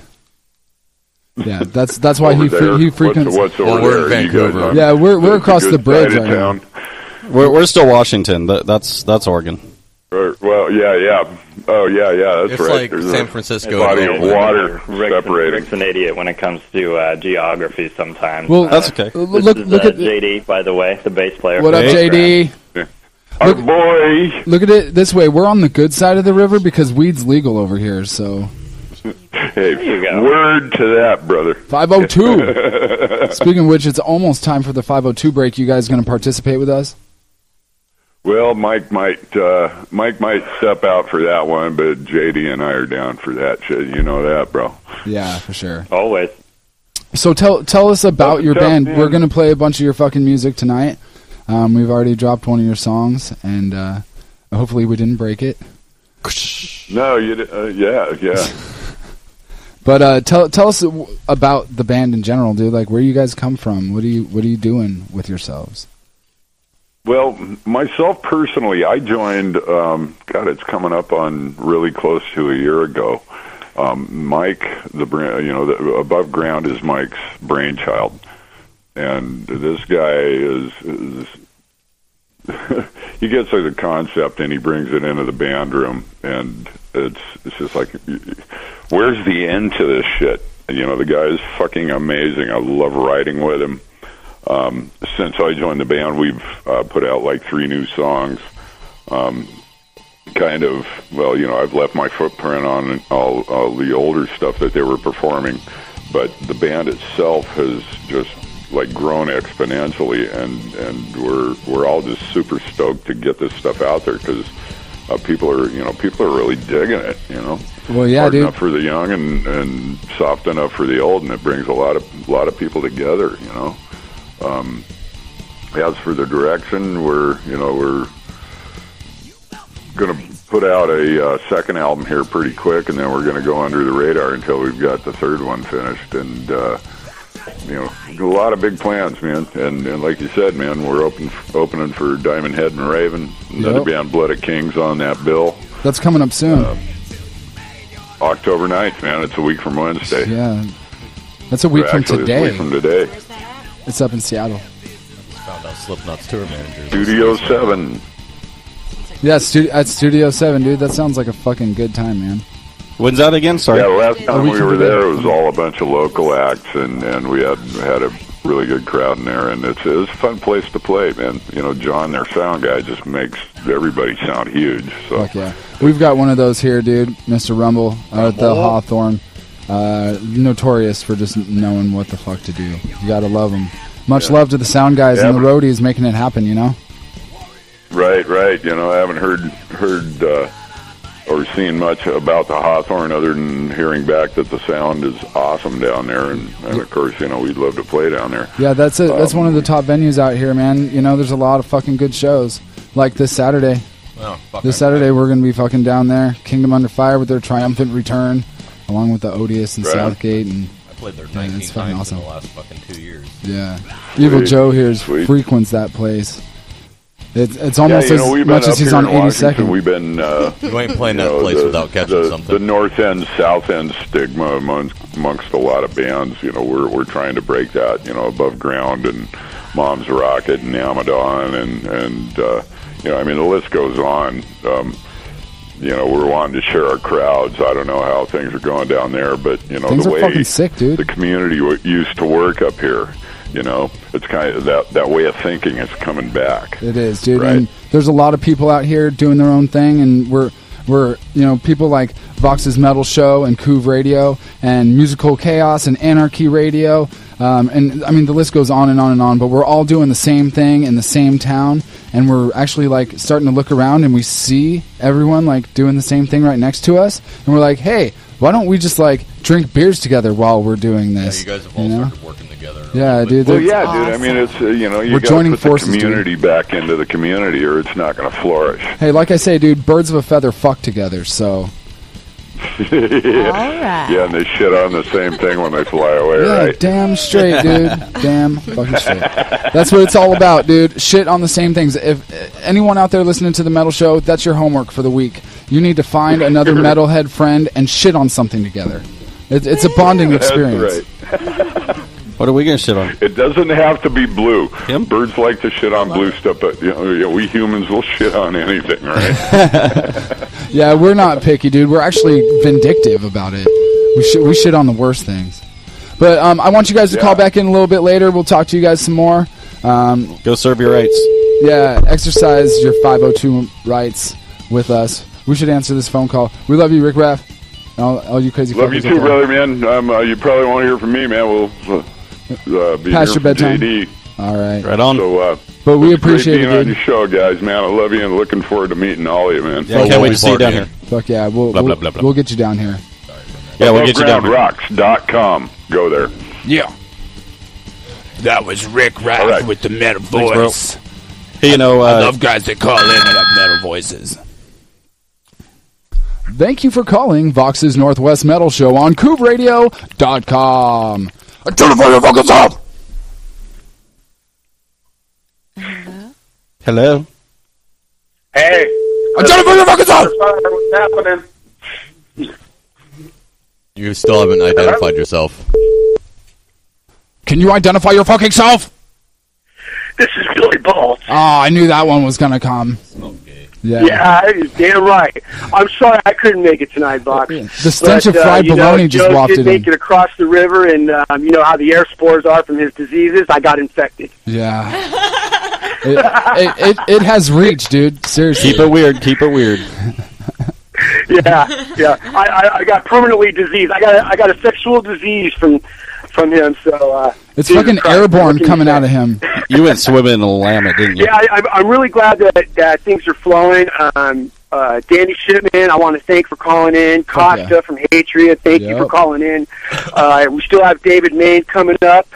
Yeah, that's that's why he fre- there? he frequents. what's over Well, we're in there? You guys Vancouver. Yeah, we're we're across the bridge side of right now. town. We're we're still Washington. That, that's that's Oregon. Or, well, yeah, yeah. Oh, yeah, yeah. That's It's right. like There's San a Francisco body of water Rick's, separating. Rick's an idiot when it comes to uh, geography sometimes. Well, Uh, That's okay. This look- is, look uh, at- JD, by the way, the bass player. What up, JD? Our boy. Look at it this way: we're on the good side of the river because weed's legal over here. So Hey, word to that, brother. 502. Speaking of which, it's almost time for the 502 break. You guys going to participate with us? Well, Mike might uh, Mike might step out for that one, but JD and I are down for that shit. You know that, bro. Yeah, for sure. Always. So tell tell us about your Tough, band. man. We're going to play a bunch of your fucking music tonight. Um, we've already dropped one of your songs, and uh, hopefully we didn't break it. No, you. di- Uh, yeah, yeah. But uh, tell tell us about the band in general, dude. Like, where you guys come from? What are you What are you doing with yourselves? Well, myself personally, I joined. Um, God, it's coming up on really close to a year ago. Um, Mike, the you know, the, above ground is Mike's brainchild, and this guy is. is he gets like the concept and he brings it into the band room, and it's it's just like, where's the end to this shit? You know, the guy is fucking amazing. I love writing with him. Um, since I joined the band, we've uh, put out like three new songs. Um, kind of, well, you know, I've left my footprint on all, all the older stuff that they were performing, but the band itself has just like grown exponentially, and and we're we're all just super stoked to get this stuff out there because uh, people are, you know, people are really digging it, you know. Well, yeah, Hard dude. enough for the young and and soft enough for the old, and it brings a lot of a lot of people together, you know. Um, as for the direction, we're you know we're going to put out a uh, second album here pretty quick, and then we're going to go under the radar until we've got the third one finished. And uh, you know, a lot of big plans, man. And, and like you said, man, we're open opening for Diamond Head and Raven. Another Yep. band, of Kings, on that bill. That's coming up soon. Uh, October 9th, man. It's a week from Wednesday. yeah, that's a week Or from actually, today. It's a week from today. It's up in Seattle. Found out Slipknot's tour manager. Studio 7. Yeah, stu- at Studio Seven, dude. That sounds like a fucking good time, man. When's that again? Sorry. Yeah, last time we were there, it was all a bunch of local acts, and and we had had a really good crowd in there, and it's it's a fun place to play, man. You know, John, their sound guy, just makes everybody sound huge. So Fuck yeah. We've got one of those here, dude. Mr. Rumble, at the Hawthorne. Uh, notorious for just knowing what the fuck to do. You gotta love him. Much Yeah. love to the sound guys Yeah, and the roadies making it happen, you know? right, right. You know, I haven't heard heard uh, or seen much about the Hawthorne other than hearing back that the sound is awesome down there, and, and of course, you know, we'd love to play down there. Yeah, that's it. That's Um, one of the top venues out here, man. You know, there's a lot of fucking good shows. Like this Saturday. Oh, this Saturday, we're going to be fucking down there. Kingdom Under Fire with their triumphant return, along with the Odious and Right. Southgate. And I played there yeah, 19 it's fucking times awesome. in the last fucking two years. Yeah. Evil Joe here frequents that place. It's, it's almost yeah, you know, as much as he's on 82nd. We've been uh, You ain't playing you that know, place the, without catching the, something. The north end, south end stigma amongst, amongst a lot of bands. You know, we're we're trying to break that. You know, above ground and Mom's Rocket and Amadon and and uh, you know, I mean, the list goes on. Um, you know, we're wanting to share our crowds. I don't know how things are going down there, but you know, Things the are way sick, dude. the community used to work up here. You know, it's kind of that that way of thinking is coming back. It is, dude. Right. And there's a lot of people out here doing their own thing, and we're we're you know people like Vox's Metal Show and Coov Radio and Musical Chaos and Anarchy Radio, um, and I mean the list goes on and on and on. But we're all doing the same thing in the same town, and we're actually like starting to look around and we see everyone like doing the same thing right next to us, and we're like, hey. Why don't we just like drink beers together while we're doing Yeah, this? you guys have all know? started working together. Yeah, dude. Well, that's- yeah, dude. I mean, it's uh, you know you We're got joining to put forces, the dude. community back into the community, or it's not going to flourish. Hey, like I say, dude, birds of a feather fuck together. So yeah. yeah, and they shit on the same thing when they fly away, yeah, right? damn straight, dude. damn fucking straight. That's what it's all about, dude. Shit on the same things. If uh, anyone out there listening to the metal show, that's your homework for the week. You need to find another metalhead friend and shit on something together. It, it's a bonding That's experience. right. What are we gonna shit on? It doesn't have to be blue. Birds like to shit on blue stuff, but you know, yeah, we humans will shit on anything, right? Yeah, we're not picky, dude. We're actually vindictive about it. We sh- we shit on the worst things. But um, I want you guys to call back in a little bit later. We'll talk to you guys some more. Um, Go serve your rights. Yeah, exercise your 502 rights with us. We should answer this phone call. We love you, Rick Raff. And All, all you crazy Love you too, brother, man. Um, uh, you probably won't hear from me, man. We'll uh, uh, be Past here your bedtime. JD. All right. Right on. So, uh, But we it's great appreciate being it, on dude. your show, guys. Man, I love you and looking forward to meeting all of you, man. Yeah, can't wait to see you down here. Fuck yeah, we'll, Blah, we'll, blah, blah, blah. we'll get you down here. Yeah, we'll get you down here. AboveGroundRocks.com. Go there. Yeah. That was Rick Raff All right. with the metal Thanks, voice. Hey, you know, I uh, love guys that call in that have metal voices. Thank you for calling Vox's Northwest Metal Show on CoopRadio.com. Turn the volume fuckers up! hello. Hey. Identify your fucking self! What's happening? You still haven't identified yourself. Can you identify your fucking self? This is Billy Balls. Oh, ah, I knew that one was gonna come. Yeah. Yeah, damn right. I'm sorry I couldn't make it tonight, Vox. The stench of fried you know, bologna just Joe wafted did make in. it across the river, and um, you know how the air spores are from his diseases. I got infected. Yeah. it, it, it, it has reach, dude. Seriously. Keep it weird. Keep it weird. yeah, yeah. I, I, I got permanently diseased. I got a, I got a sexual disease from from him. So uh, It's Jesus fucking Christ, airborne what can you coming out of him. You went swimming in a lammet, didn't you? Yeah, I, I'm, I'm really glad that, that things are flowing. Um, uh, Danny Shipman, I want to thank for calling in. Kosta yeah. from Hatriot, thank you for calling in. Uh, we still have David Mayne coming up,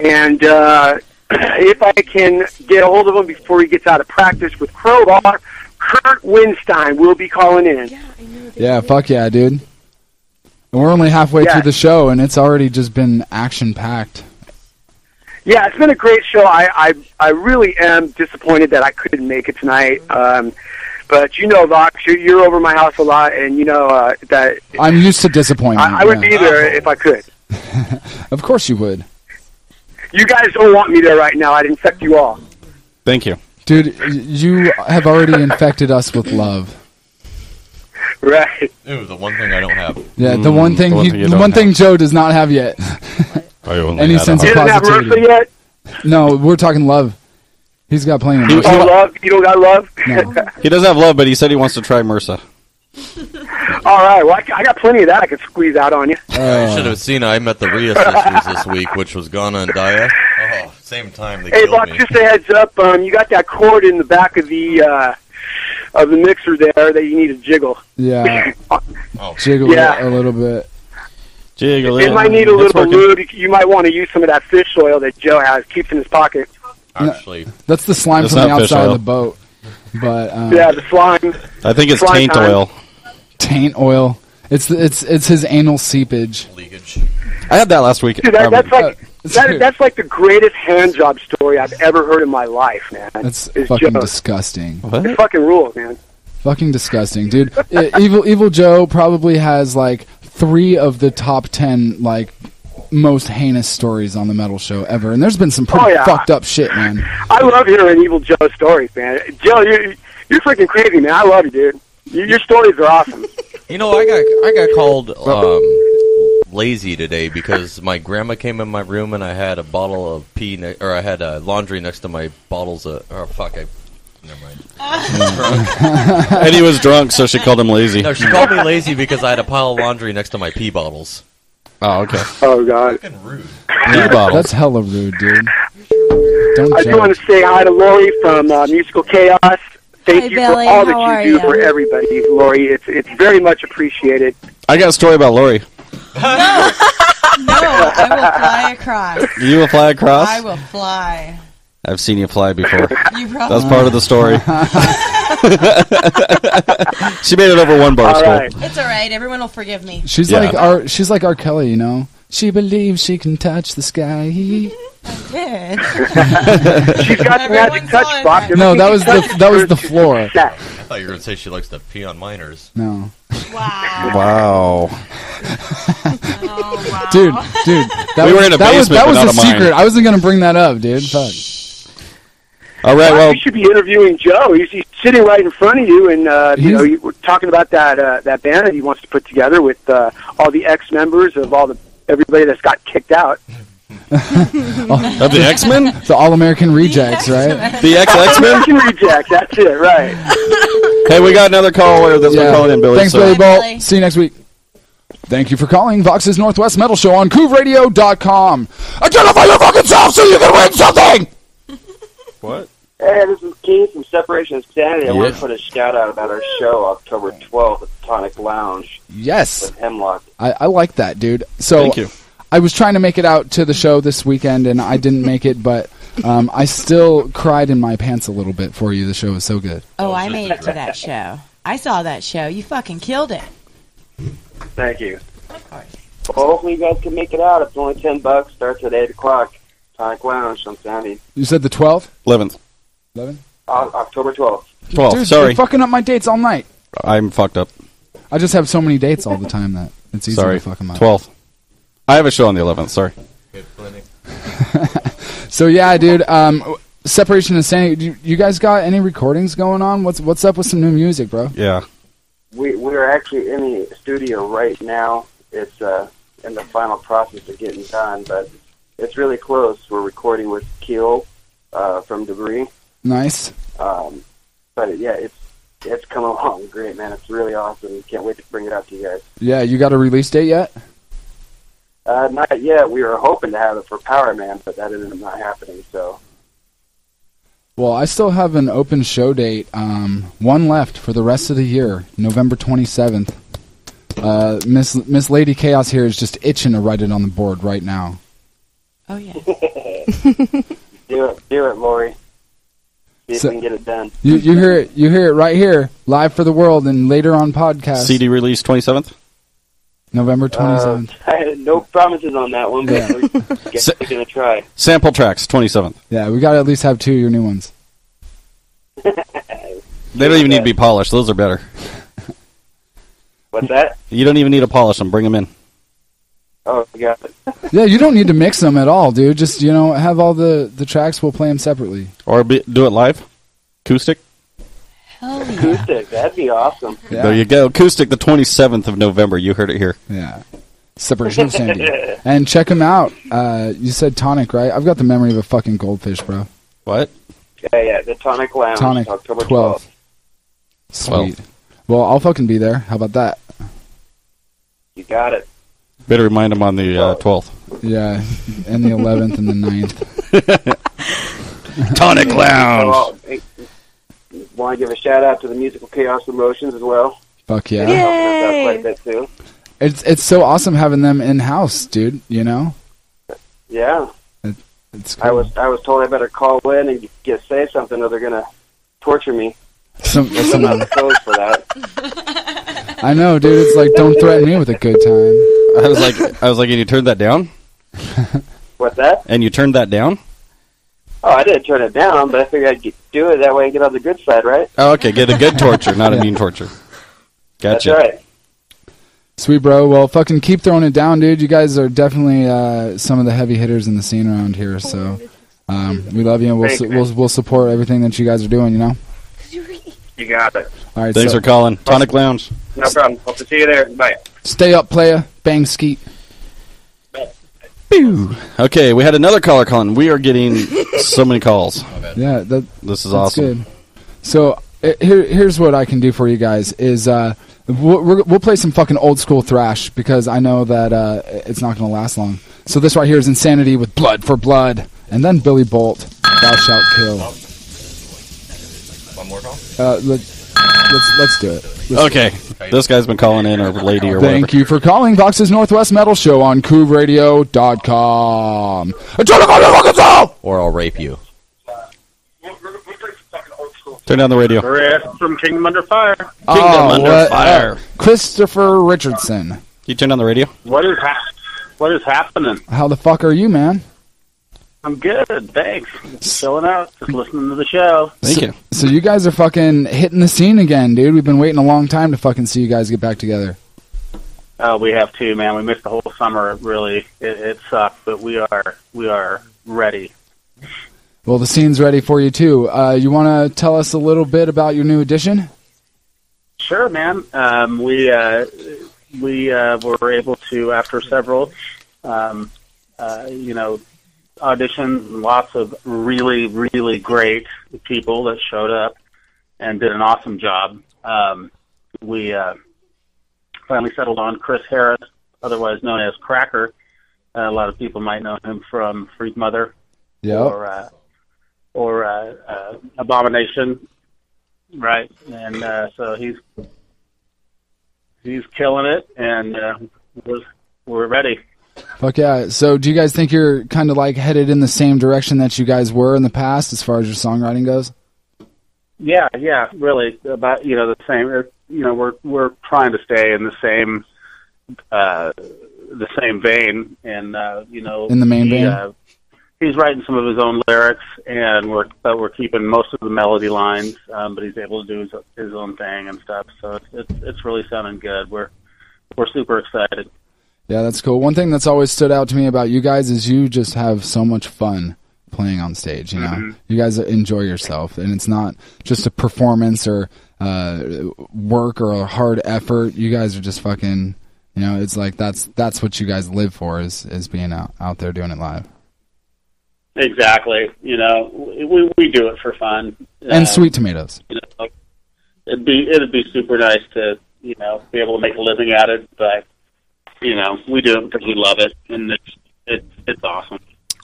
and uh, if I can get a hold of him before he gets out of practice with Crowbar, Kirk Windstein will be calling in. Yeah, fuck yeah, dude. And we're only halfway Yeah. through the show, and it's already just been action packed. Yeah, it's been a great show. I, I I really am disappointed that I couldn't make it tonight. Um, but you know, Vox, you're, you're over my house a lot, and you know uh, that I'm used to disappointment. I, I would yeah. be there if I could. Of course you would. You guys don't want me there right now. I'd infect you all. Thank you. Dude, you have already infected us with love. Right. Ooh, the one thing I don't have. Yeah, the one thing the one he, thing the one thing Joe does not have yet. I only Any had sense You of didn't have positivity. Yet? No, we're talking love. He's got plenty of He- Oh, love? You don't got love? No. He doesn't have love, but he said he wants to try MRSA. all right. Well, I, I got plenty of that I could squeeze out on you. You Uh, should have seen I met the Rhea sisters this week, which was Ghana and Daya. Oh, same time they Hey, killed Buck, me. just a heads up. Um, you got that cord in the back of the uh, of the mixer there that you need to jiggle. yeah, Oh, jiggle Yeah. it a little bit. Jiggle It It might need a It's little working. lube. You might want to use some of that fish oil that Joe has. Keeps in his pocket. actually, That's the slime That's from the outside of the boat. But um, Yeah, the slime. I think it's Fry taint time. oil. taint oil. It's it's it's his anal seepage. leakage. I had that last week. Dude, that, Um, that's like uh, that, that's like the greatest hand job story I've ever heard in my life, man. That's It's fucking Joe's. disgusting. what? It fucking rules, man. Fucking disgusting, dude. I- Evil Evil Joe probably has like three of the top ten like most heinous stories on the metal show ever, and there's been some pretty Oh, yeah. fucked up shit, man. I love hearing Evil Joe stories, man. Joe, you're you're freaking crazy, man. I love you, dude. You, your stories are awesome. You know, I got I got called um, lazy today because my grandma came in my room and I had a bottle of pee ne- or I had uh, laundry next to my bottles of oh fuck I never mind. and he was drunk, so she called him lazy. No, she called me lazy because I had a pile of laundry next to my pee bottles. Oh, okay. Oh God. Fucking rude. Pee bottles. That's hella rude, dude. Don't I just want to say hi to Lori from uh, Musical Chaos. Thank Hi, you Billy. for all How that you do ya? for everybody, Lori. It's it's very much appreciated. I got a story about Lori. No, no, I will fly across. You will fly across? I will fly. I've seen you fly before. You probably That's part of the story. she made it over one bar All school. right. It's all right. Everyone will forgive me. She's Yeah. like our she's like R. Kelly, you know. She believes she can touch the sky. Good. She's got the magic Everyone touch, saw it. Bob. No, that was the that was the floor. I thought you were gonna say she likes to pee on minors. No. Wow. Wow. dude, dude, that We was, were in a that was, basement, that but was not a a mine. secret. I wasn't gonna bring that up, dude. Fuck. All right, well, you should be interviewing Joe. He's, he's sitting right in front of you, and uh, you He's- know, you were talking about that uh, that band that he wants to put together with uh, all the ex members of all the everybody that's got kicked out. Of oh, the X-Men? the All American Rejects, right? The ex-X-Men? American Rejects. That's it, right? hey, we got another caller that's been calling in, Billy. Thanks, so- Billy Boldt. See you next week. Thank you for calling Vox's Northwest Metal Show on CoovRadio.com. Identify your fucking self so you can win something! What? Hey, this is Keith from Separation of Sanity. I want to put a shout out about our show October 12th at the Tonic Lounge Yes. with Hemlock. I, I like that, dude. So Thank you. I was trying to make it out to the show this weekend, and I didn't make it, but um, I still cried in my pants a little bit for you. The show was so good. Oh, I made it to that show. I saw that show. You fucking killed it. Thank you. Well, hopefully you guys can make it out. It's only 10 bucks. Starts at 8 o'clock. Tonic Lounge on Sandy. You said the 12th? 11th. 11? O- October 12th. 12th, Dude, sorry. You're fucking up my dates all night. I'm fucked up. I just have so many dates all the time that it's easy Sorry. to fuck 'em up. 12th. I have a show on the 11th, sorry. So yeah, dude. Um, separation of sanity. You, you guys got any recordings going on? What's what's up with some new music, bro? Yeah. We, we're actually in the studio right now. It's uh, in the final process of getting done, but it's really close. We're recording with Keel uh, from Debris. Nice. Um, but yeah, it's it's come along great, man. It's really awesome. Can't wait to bring it out to you guys. Yeah, you got a release date yet? Uh, not yet. We were hoping to have it for Power Man, but that ended up not happening. So Well, I still have an open show date. Um, one left for the rest of the year, November twenty seventh. Uh, Miss Miss Lady Chaos here is just itching to write it on the board right now. Oh yeah. do it, do it, Lori. See if we can get it done. You you hear it you hear it right here, live for the world, and later on podcast. CD release 27th? November twenty seventh. Uh, no promises on that one, but Yeah. we're guess we're gonna try. Sample tracks, 27th. yeah, we got to at least have two of your new ones. They don't even need to be polished. Those are better. What's that? You don't even need to polish them. Bring them in. Oh, you got it. Yeah, you don't need to mix them at all, dude. Just you know, have all the the tracks. We'll play them separately. Or be, do it live. Acoustic. Hell, Acoustic. That'd be awesome. There you go. Acoustic, the 27th of November. You heard it here. Yeah. Separation of Sandy. And check them out. Uh, you said tonic, right? I've got the memory of a fucking goldfish, bro. What? Yeah, yeah. The Tonic Lounge, Tonic October 12th. 12th. Sweet. Well, I'll fucking be there. How about that? You got it. Better remind them on the uh, 12th. Yeah, and the 11th and the 9th. Tonic Lounge. Want to give a shout out to the Musical Chaos Promotions as well. Fuck yeah. They're helping us out quite a bit too. It's it's so awesome having them in house, dude. You know, Yeah. it's I was I was told I better call in and get say something or they're gonna torture me. Some, I'm some, not the for that. I know, dude. It's like don't threaten me with a good time. I was like, I was like, and you turned that down? What's that? And you turned that down? Oh, I didn't turn it down, but I figured I'd get, do it that way and get on the good side, right? Oh, okay. Get a good torture, not a mean torture. Gotcha. That's right. Sweet bro. Well, fucking keep throwing it down, dude. You guys are definitely uh, some of the heavy hitters in the scene around here. So um, we love you, and we'll Thanks, su- we'll we'll support everything that you guys are doing. You know. You got it. All right. Thanks so for calling. Tonic Lounge. No problem. Hope to see you there. Bye. Stay up, playa. Bang skeet. Pew. Okay, we had another caller calling. We are getting so many calls. Yeah, that, This is that's awesome. good. So uh, here, here's what I can do for you guys is uh, we'll, we're- we'll play some fucking old school thrash because I know that uh, it's not going to last long. So this right here is Insanity with Blood for Blood, and then Billy Boldt, Thou Shalt Kill. One more call? Uh, let, let's let's do it. Let's Okay, this guy's been calling in, or lady, or Thank whatever. you for calling Vox's Northwest Metal Show on CoovRadio.com. Or I'll rape you. Turn down the radio. Chris from Kingdom Under Fire. Oh, Under what- Fire. uh, Christopher Richardson. You turn on the radio. What is hap- What is happening? How the fuck are you, man? I'm good, thanks. Just chilling out, just listening to the show. Thank so, you. So you guys are fucking hitting the scene again, dude. We've been waiting a long time to fucking see you guys get back together. Uh, we have too, man. We missed the whole summer. Really, it, it sucked, but we are we are ready. Well, the scene's ready for you too. Uh, you want to tell us a little bit about your new edition? Sure, man. Um, we uh, we uh, were able to, after several, um, uh, you know, auditions, and lots of really, really great people that showed up and did an awesome job. Um, we uh, finally settled on Chris Harris, otherwise known as Cracker. Uh, a lot of people might know him from Freak Mother Yep. or uh, or uh, uh, Abomination, right? And uh, so he's he's killing it, and uh, we're we're ready. Fuck yeah. So, do you guys think you're kind of like headed in the same direction that you guys were in the past as far as your songwriting goes? Yeah, yeah, really about you know the same. uh, You know, we're we're trying to stay in the same uh, the same vein, and uh, you know, In the main he, vein? Uh, he's writing some of his own lyrics, and we're but we're keeping most of the melody lines, um, but he's able to do his, his own thing and stuff. So it's it's, it's really sounding good. We're we're super excited. Yeah, that's cool. One thing that's always stood out to me about you guys is you just have so much fun playing on stage. You know, Mhm. you guys enjoy yourself, and it's not just a performance or uh, work or a hard effort. You guys are just fucking. You know, it's like that's that's what you guys live for is is being out out there doing it live. Exactly. You know, we we do it for fun. And Uh, sweet tomatoes. You know, it'd be it'd be super nice to you know be able to make a living at it, but you know we do it because we love it, and it's it's it's awesome.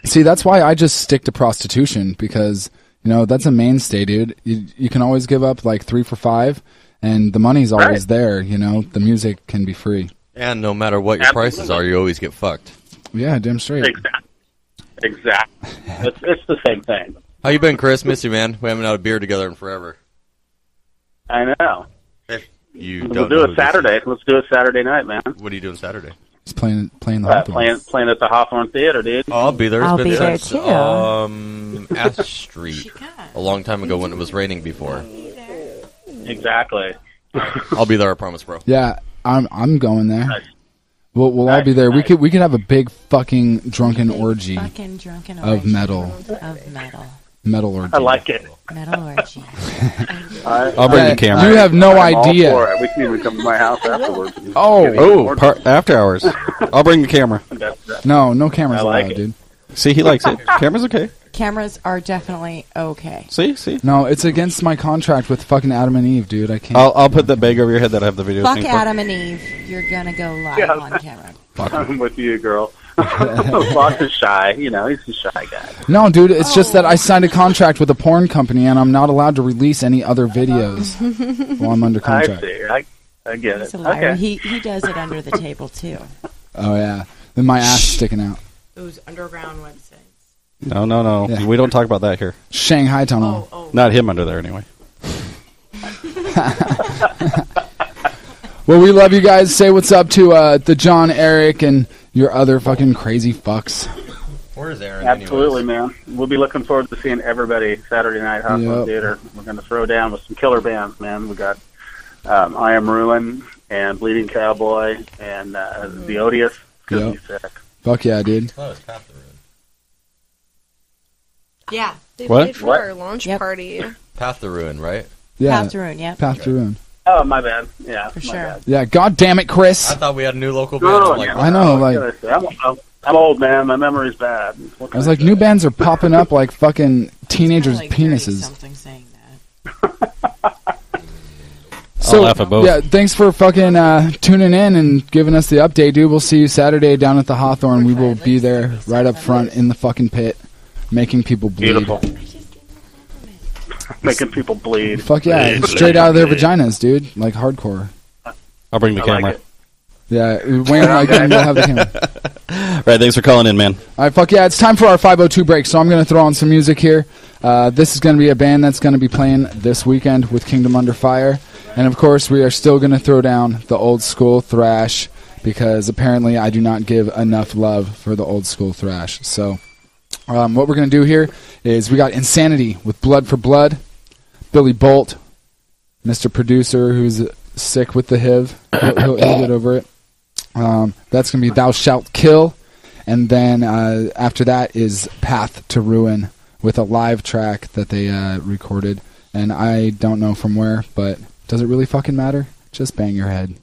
See, that's why I just stick to prostitution because you know that's a mainstay, dude. You you can always give up like three for five, and the money's always there. You know, the music can be free. And no matter what your prices are, you always get fucked. Yeah, damn straight. Exactly. Exactly. it's it's the same thing. How you been, Chris? Miss you, man. We haven't had a beer together in forever. I know. You we'll don't do it Saturday. Let's do it Saturday night, man. What are you doing Saturday? He's playing playing the Uh, Hawthorne. playing playing at the Hawthorne Theater, dude. I'll be there. It's I'll been be there since, too. Um, F Street. A long time ago when it was raining before. Exactly. I'll be there. I promise, bro. Yeah, I'm I'm going there. We'll we'll all be there. We could we could have a big fucking drunken orgy Fucking drunken orgy of metal Of metal. Metal orgy. I like it. Metal orgy. I'll bring Yeah, the camera. You have no I'm all idea. for it. We can even come to my house afterwards. Oh. Oh, par- after hours. I'll bring the camera. No, no cameras I like allowed, it. dude. See, he likes it. Camera's okay. Cameras are definitely okay. See, see. No, it's against my contract with fucking Adam and Eve, dude. I can't. I'll I'll put that bag over your head that I have the video. Fuck thing for. Adam and Eve. You're gonna go live Yeah. on camera. I'm with you, girl. Vox is shy. You know, he's a shy guy. No, dude, it's just that I signed a contract with a porn company and I'm not allowed to release any other videos while I'm under contract. I contract. see. I, I get He's it. a liar. Okay. He he does it under the table too. Oh yeah, then my ass is sticking out. Those underground websites. No, no, no. Yeah. We don't talk about that here. Shanghai Tunnel. Oh, Not him under there anyway. Well, we love you guys. Say what's up to uh, the John, Eric, and your other fucking crazy fucks. Where is Aaron? Absolutely, man. We'll be looking forward to seeing everybody Saturday night Hawthorne Yep. Theater. We're going to throw down with some killer bands, man. We got um, I Am Ruin and Bleeding Cowboy and uh, The Odious. It's gonna Yep. be sick. Fuck yeah, dude. It's Path the Ruin. Yeah. They What? played for What? our launch Yep. party. Path the Ruin, right? Yeah. Path to Ruin, yeah. Path to Ruin. Oh, my bad. Yeah, For sure. bad. Yeah, god damn it, Chris. I thought we had a new local band. No, I'm like, yeah. I know, What like- I say? I'm, I'm, I'm old, man. My memory's bad. What I can was like, new bands are popping up like fucking teenagers' Like penises. something saying that. So, laugh at both. yeah, thanks for fucking uh, tuning in and giving us the update, dude. We'll see you Saturday down at the Hawthorne. We will be there right up front in the fucking pit, making people bleed. Beautiful. Making people bleed. Fuck yeah, straight out of their vaginas, dude. Like hardcore. I'll bring the I camera. it. Yeah, Wayne and I can have the camera. Right, thanks for calling in, man. All right, fuck yeah, it's time for our 502 break, so I'm going to throw on some music here. Uh, this is going to be a band that's going to be playing this weekend with Kingdom Under Fire. And of course, we are still going to throw down the old school thrash because apparently I do not give enough love for the old school thrash. So, um, what we're going to do here is we got Insanity with Blood for Blood, Billy Boldt, Mr. Producer who's sick with the HIV. He'll, he'll, he'll get over it. Um, that's going to be Thou Shalt Kill. And then uh, after that is Path to Ruin with a live track that they uh, recorded. And I don't know from where, but does it really fucking matter? Just bang your head.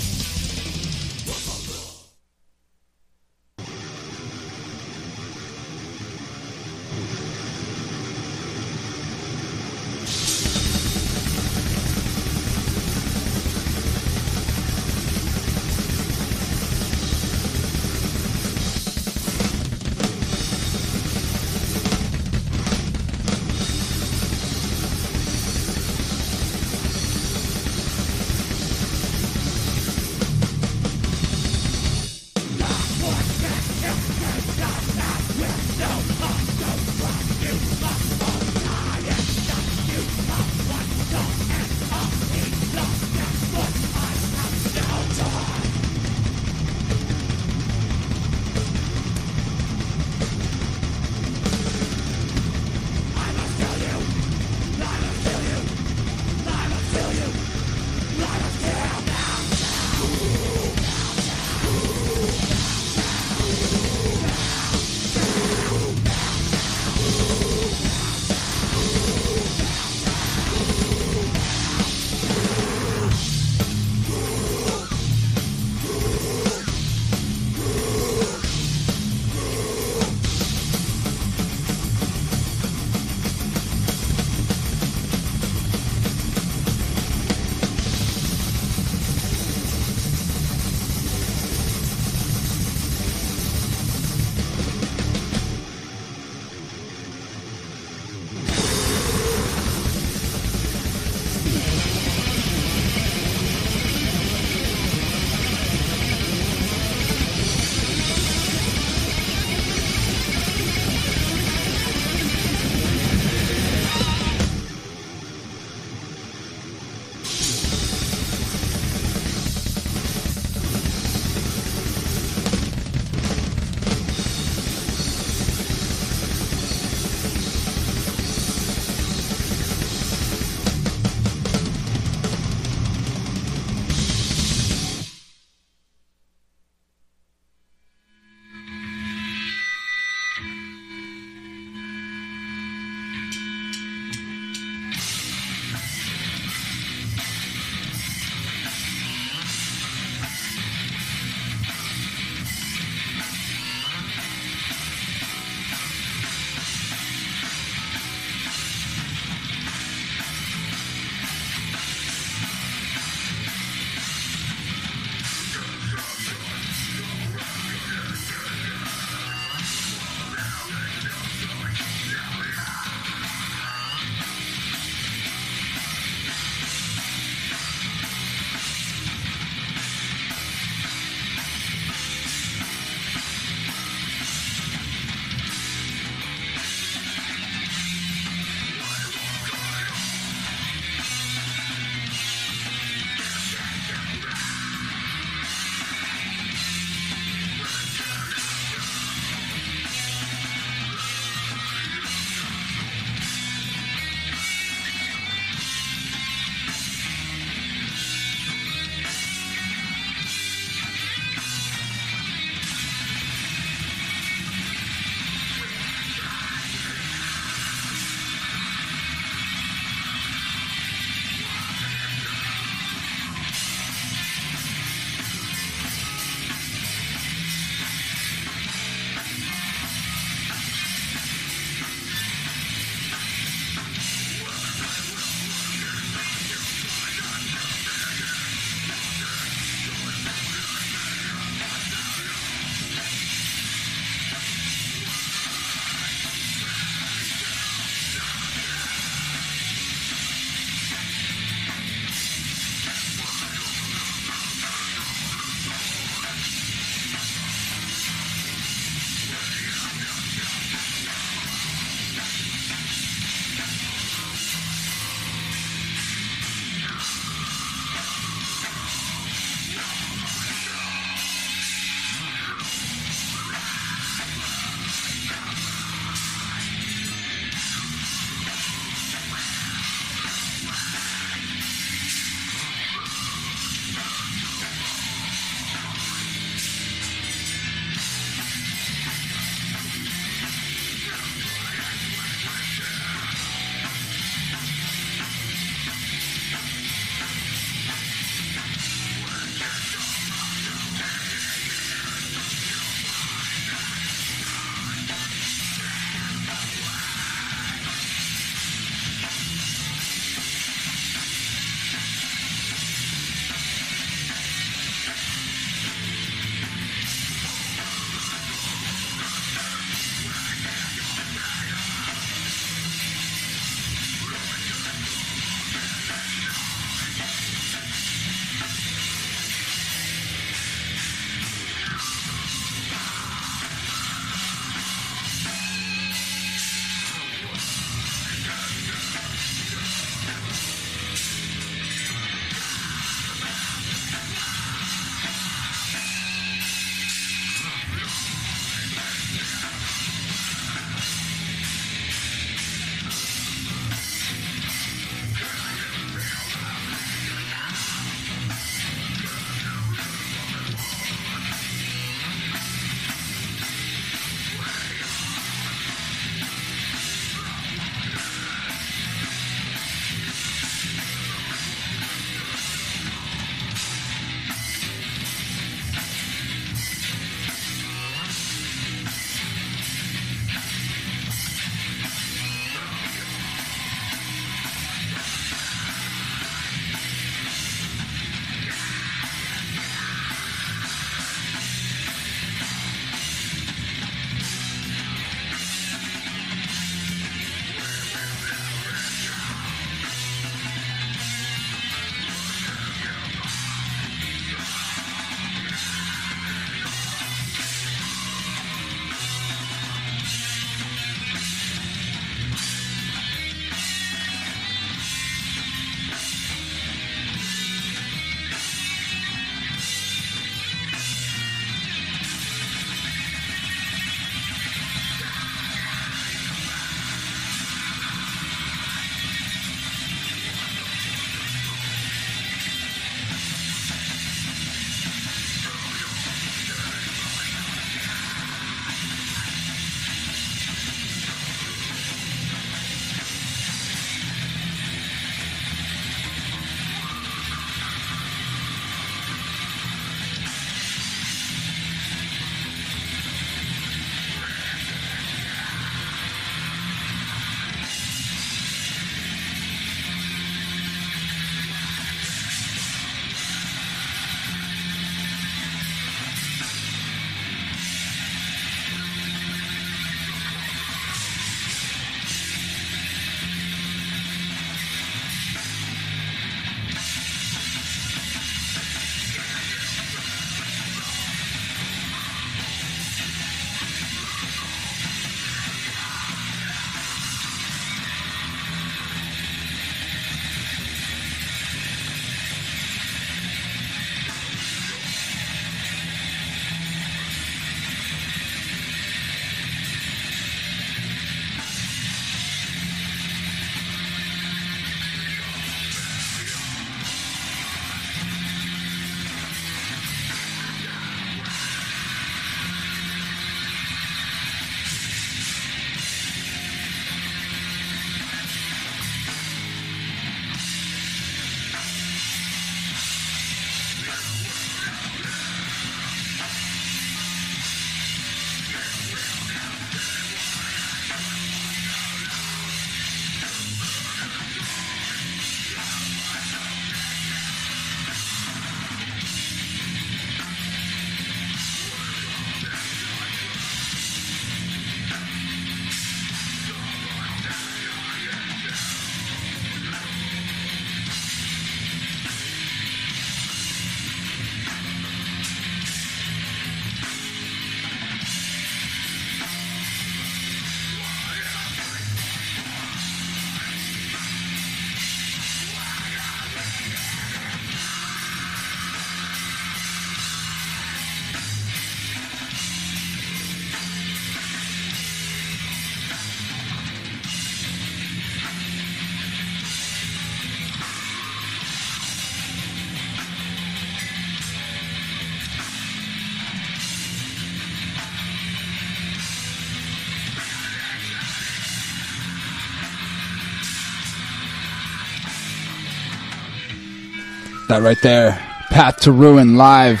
That right there. Path to Ruin live.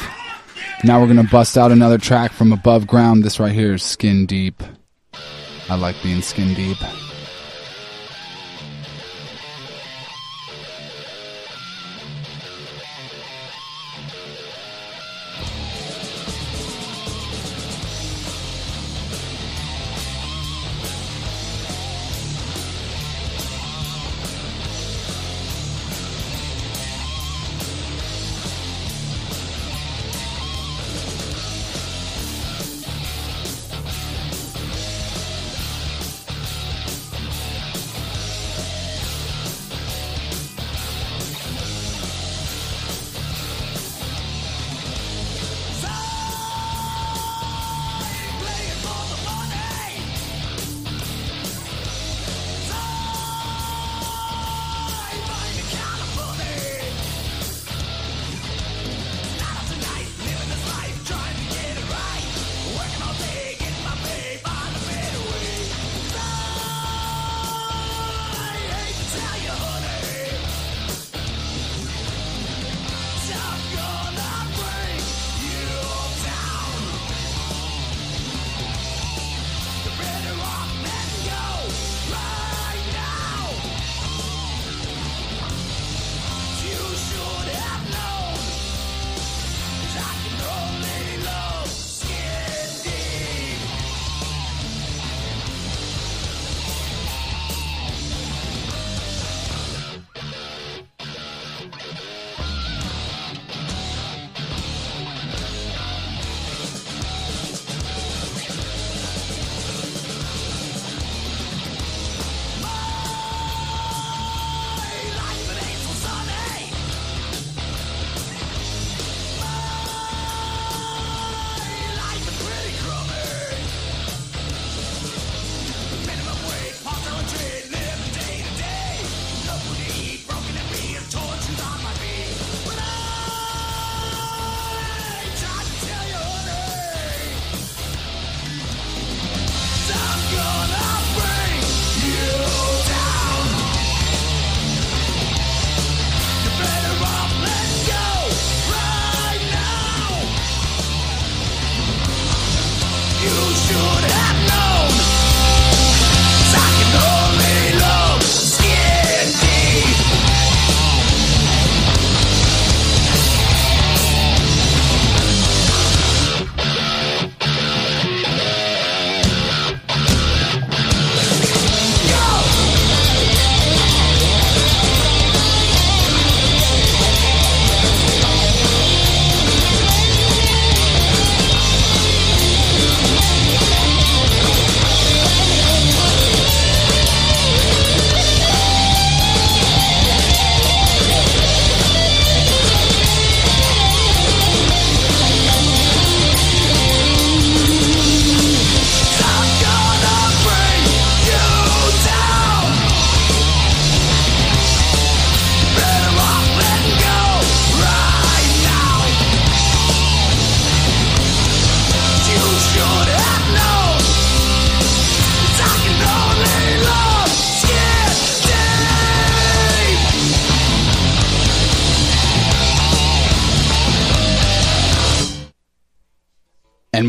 Now we're going to bust out another track from above ground. This right here is Skin Deep. I like being skin deep.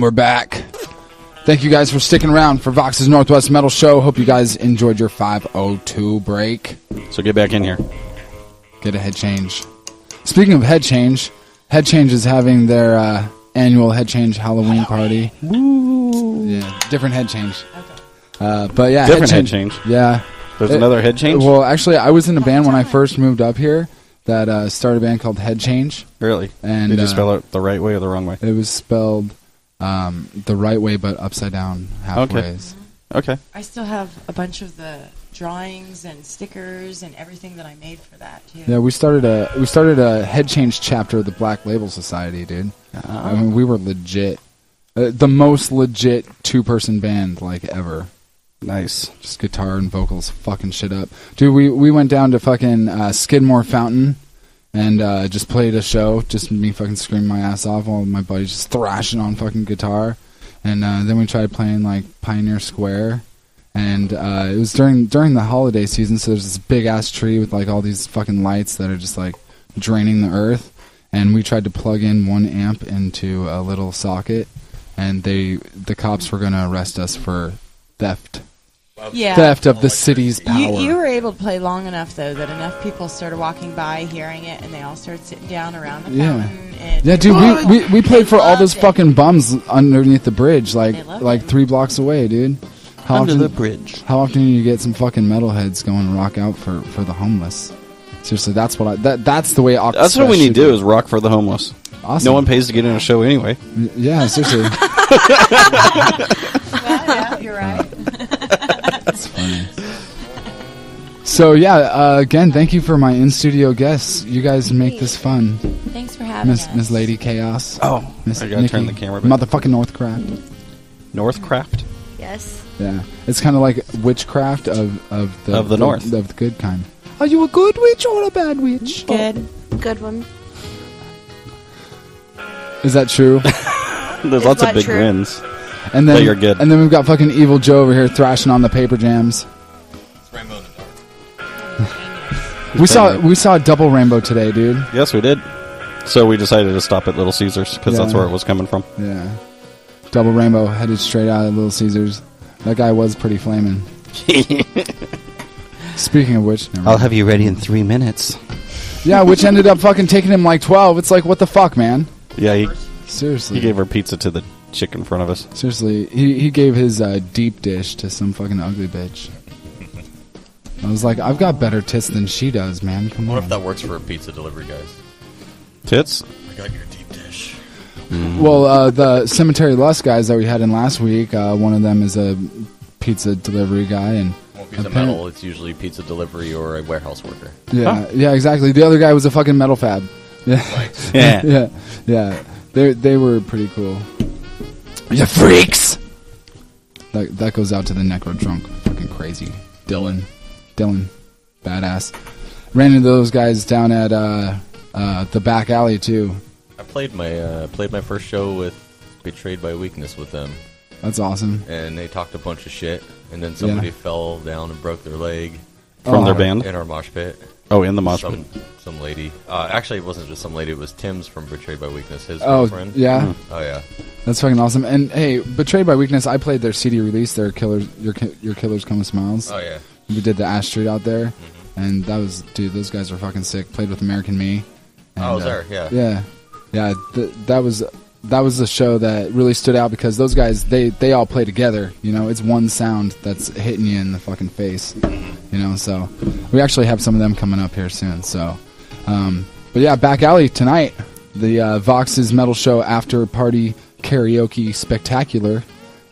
We're back. Thank you guys for sticking around for Vox's Northwest Metal Show. Hope you guys enjoyed your 502 break. So get back in here. Get a head change. Speaking of head change, Head Change is having their uh, annual Head Change Halloween party. Woo! Yeah, different head change. Uh, but yeah, Different head change? Yeah. There's another head change? Well, actually, I was in a band when I first moved up here that uh, started a band called Head Change. Really? And Did you uh, spell it the right way or the wrong way? It was spelled um, the right way, but upside down halfways. Okay. okay. I still have a bunch of the drawings and stickers and everything that I made for that too. Yeah, we started a we started a head change chapter of the Black Label Society, dude. I mean, we were legit, uh, the most legit two person band like ever. Nice, just guitar and vocals, fucking shit up, dude. We we went down to fucking uh, Skidmore Fountain and uh, just played a show, just me fucking screaming my ass off while my buddies just thrashing on fucking guitar, and uh, then we tried playing like Pioneer Square. And uh, it was during during the holiday season, so there's this big ass tree with like all these fucking lights that are just like draining the earth, and we tried to plug in one amp into a little socket, and they the cops were gonna arrest us for theft. Yeah. Theft of the city's power. You, you were able to play long enough though that enough people started walking by, hearing it, and they all started sitting down around the yeah. fountain. Yeah, dude, we, we, we played for all those it. fucking bums underneath the bridge, like They loved like three blocks away, dude. How Under often, the bridge. How often do you get some fucking metalheads going rock out for, for the homeless? Seriously, that's what I that that's the way. Octopus That's what we need to do is rock for the homeless. Awesome. No one pays to get in a show anyway. Yeah, seriously. yeah, you're right. That's funny. So yeah, uh, again, thank you for my in studio guests. You guys make this fun. Thanks for having Miss us. Miss Lady Chaos. Oh, Miss I gotta turn the camera back. Motherfucking Northcraft. Northcraft. Yes. Yeah, it's kind of like witchcraft of of the Of the north. of the good kind. Are you a good witch or a bad witch? Good. Good one. Is that true? There's Is lots of that big true? grins. And then But you're good. And then we've got fucking evil Joe over here thrashing on the paper jams. Rainbow. We saw we saw a double rainbow today, dude. Yes, we did. So we decided to stop at Little Caesars because that's where it was coming from. Yeah, double rainbow headed straight out of Little Caesars. That guy was pretty flaming. Speaking of which, never I'll mind. have you ready in three minutes. yeah, which ended up fucking taking him like twelve. It's like what the fuck, man. Yeah, he Seriously, he gave her pizza to the chick in front of us. Seriously, he he gave his uh, deep dish to some fucking ugly bitch. I was like, I've got better tits than she does, man. Come What on. if that works for a pizza delivery guys? Tits. I got your deep dish. Well, uh, the Cemetery Lust guys that we had in last week, uh, one of them is a pizza delivery guy, and Well, if he's a apparent- metal, it's usually pizza delivery or a warehouse worker. yeah, yeah, exactly. The other guy was a fucking metal fab. Yeah, Yeah. yeah, yeah. They they were pretty cool. You freaks. That that goes out to the necro drunk, fucking crazy Dylan, Dylan, badass. Ran into those guys down at uh, uh, the back alley too. I played my uh, played my first show with Betrayed by Weakness with them, That's awesome. and they talked a bunch of shit, and then somebody Yeah. fell down and broke their leg From their Uh, band? in our mosh pit. Oh, in the mosh some, Some lady. Uh, actually, it wasn't just some lady. It was Tim's from Betrayed by Weakness. His Oh, girlfriend. yeah? Mhm. Oh yeah. That's fucking awesome. And hey, Betrayed by Weakness, I played their CD release, their Killers, your your Killers Come with Smiles. Oh, yeah. We did the Ash Street out there, and that was dude. Those guys were fucking sick. Played with American Me. Oh, I was there, yeah. Yeah, yeah. Th- that was that was the show that really stood out because those guys they they all play together. You know, it's one sound that's hitting you in the fucking face. You know, so we actually have some of them coming up here soon. So, um, but yeah, back alley tonight. The uh, Vox's Metal Show after party karaoke spectacular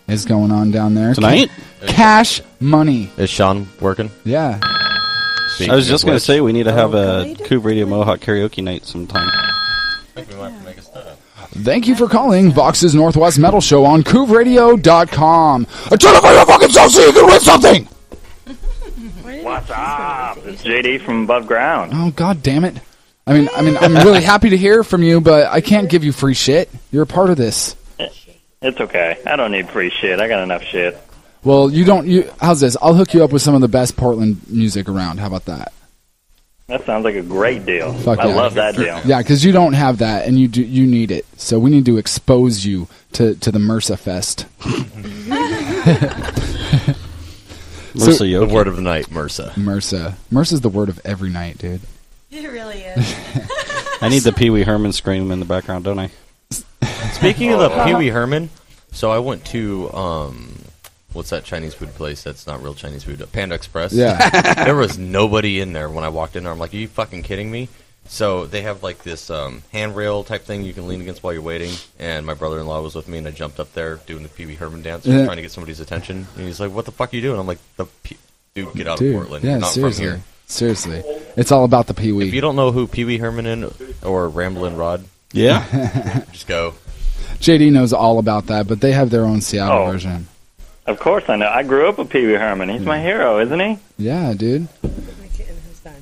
is going on down there Tonight? Ca- Cash money. Is Sean working? Yeah. I was just gonna say we need to have a Couv Radio Mohawk karaoke night sometime. Thank you for calling Vox's Northwest Metal Show on CouvRadio.com. Turn up your fucking self so you can win something! What's up? It's JD from Above Ground. Oh god damn it. I mean I mean I'm really happy to hear from you, but I can't give you free shit. You're a part of this. It's okay. I don't need free shit. I got enough shit. Well, you don't you how's this? I'll hook you up with some of the best Portland music around. How about that? That sounds like a great deal. Fuck I yeah. love that deal. Yeah, because you don't have that, and you do you need it. So we need to expose you to to the MRSA fest. MRSA The word of the night, MRSA. MRSA. MRSA's the word of every night, dude. It really is. I need the Pee Wee Herman scream in the background, don't I? Speaking of the Pee Wee Herman, so I went to um, what's that Chinese food place? That's not real Chinese food. Panda Express. Yeah. there was nobody in there when I walked in there. I'm like, are you fucking kidding me? So they have like this um, handrail type thing you can lean against while you're waiting. And my brother-in-law was with me, and I jumped up there doing the Pee Wee Herman dance, Yeah. trying to get somebody's attention. And he's like, "What the fuck are you doing?" I'm like, "The P- dude, get out Dude, of Portland. yeah, not seriously. from here." Seriously. It's all about the Pee Wee. If you don't know who Pee Wee Herman is or Ramblin' Rod, Yeah. just go. JD knows all about that, but they have their own Seattle Oh. version. Of course I know. I grew up with Pee Wee Herman. He's my hero, isn't he? Yeah, dude.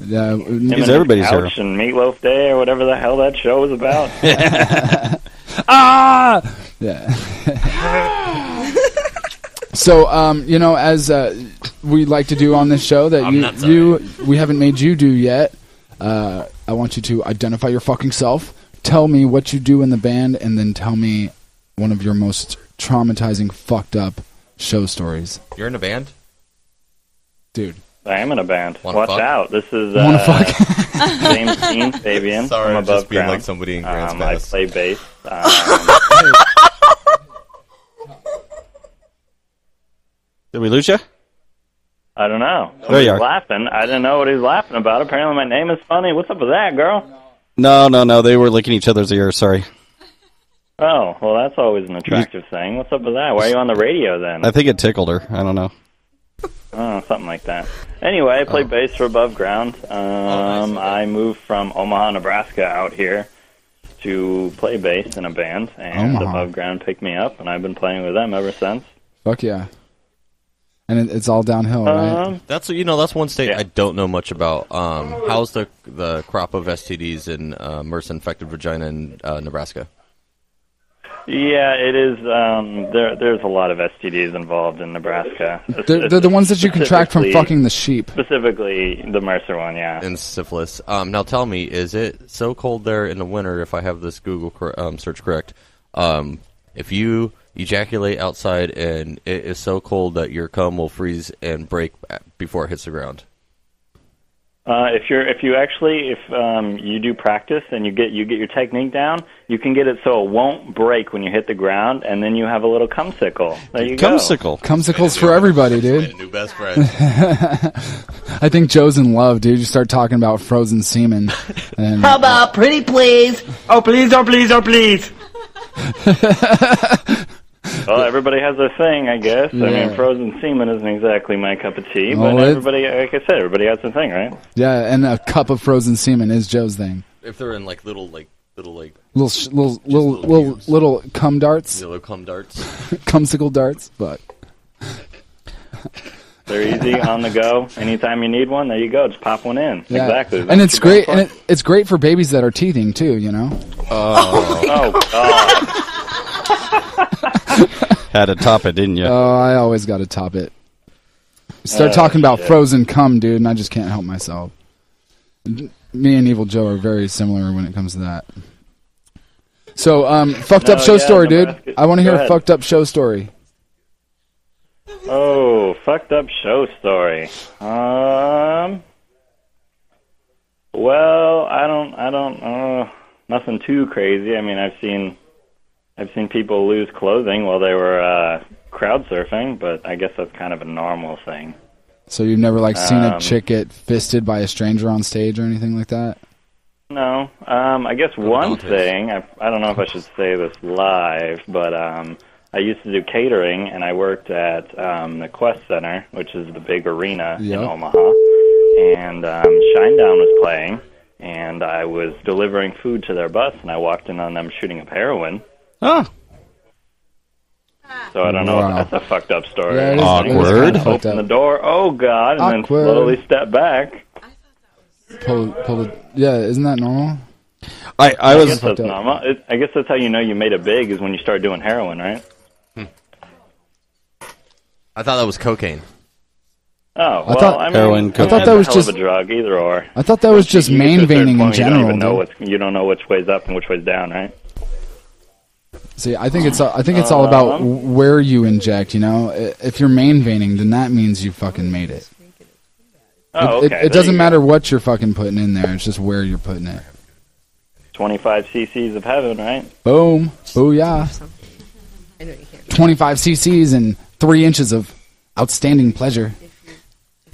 Yeah, Him and his couch and Meatloaf Day or whatever the hell that show was about. ah! Yeah. so, um, you know, as uh, we like to do on this show that I'm you, not you we haven't made you do yet. Uh, I want you to identify your fucking self. Tell me what you do in the band, and then tell me one of your most traumatizing, fucked up show stories, You're in a band? dude. I am in a band. Wanna Watch fuck? out. This is Wanna uh, fuck? James Dean Fabian Sorry, from I'm Above just being Ground. like somebody in Grants um, I Pass. play bass. Um, Did we lose you? I don't know. There you are. laughing. I didn't know what he's laughing about. Apparently my name is funny. What's up with that, girl? No, no, no. They were licking each other's ears. Sorry. Oh, well, that's always an attractive thing. What's up with that? Why are you on the radio then? I think it tickled her. I don't know. Oh, something like that. Anyway, I play bass for Above Ground. Um, I moved from Omaha, Nebraska out here to play bass in a band, and Omaha. Above Ground picked me up, and I've been playing with them ever since. Fuck yeah. And it, it's all downhill, right? Um, That's you know that's one state I don't know much about. Um, how's the the crop of STDs in uh, MRSA infected vagina in uh, Nebraska? Yeah, it is. Um, there, there's a lot of STDs involved in Nebraska. They're, they're the ones that you contract from fucking the sheep. Specifically, the MRSA one, yeah. And syphilis. Um, now tell me, is it so cold there in the winter? If I have this Google cor- um, search correct, um, if you ejaculate outside and it is so cold that your cum will freeze and break before it hits the ground. Uh, if you're if you actually if um, you do practice and you get you get your technique down, you can get it so it won't break when you hit the ground, and then you have a little cumsicle. There you go. Cumsicles for everybody, dude. New best friend. I think Joe's in love, dude. You start talking about frozen semen. And How about pretty please? Oh please, oh please, oh please. Well, everybody has their thing, I guess. I mean, frozen semen isn't exactly my cup of tea, Well, but it- everybody, like I said, everybody has their thing, right? yeah, and a cup of frozen semen is Joe's thing. If they're in like little like little like Little, sh- little, little, little, little cum darts, yellow cum darts. cumsicle darts. But They're easy on the go. Anytime you need one, there you go. Just pop one in. yeah, Exactly. and it's great, and it, it's great for babies that are teething too. You know. oh, oh God. Had to top it, didn't you? Oh, I always got to top it. Start Oh, talking about shit. frozen cum, dude, and I just can't help myself. Me and Evil Joe are very similar when it comes to that. So, um, fucked up No, show yeah, story, Nebraska- dude. I want to Go hear a ahead. fucked up show story. Oh, fucked up show story. Um. Well, I don't, I don't, uh, nothing too crazy. I mean, I've seen, I've seen people lose clothing while they were uh, crowd surfing, but I guess that's kind of a normal thing. So you've never like seen a Um, chick get fisted by a stranger on stage or anything like that? No, um, I guess one Dantes. thing. I, I don't know if I should say this live, but um, I used to do catering, and I worked at um, the Qwest Center, which is the big arena Yep. in Omaha. And um, Shinedown was playing, and I was delivering food to their bus, and I walked in on them shooting up heroin. Oh. So I don't know Wow. that's a fucked up story. Yeah, it is- I just Awkward. kinda Fucked Open up. the door. Oh God! And Awkward. then slowly step back. Pull, pull the, yeah, isn't that normal? I, I, was guess that's Fucked up. normal. It, I guess that's how you know you made it big is when you start doing heroin, right? Hmm. I thought that was cocaine. Oh, well, thought- I mean, Heroin, it's I thought that was hell just- a drug, either or. I thought that was just You get to main a veining in point, general. You don't even know dude. what's, you don't know which way's up and which way's down, right? See, I think it's I think it's all about Um, where you inject. You know, if you're main veining, then that means you fucking made it. Oh, It- okay. It, there it doesn't matter what you're fucking putting in there. It's just where you're putting it. 25 cc's of heaven, right? Boom. Booyah. 25 cc's and three inches of outstanding pleasure.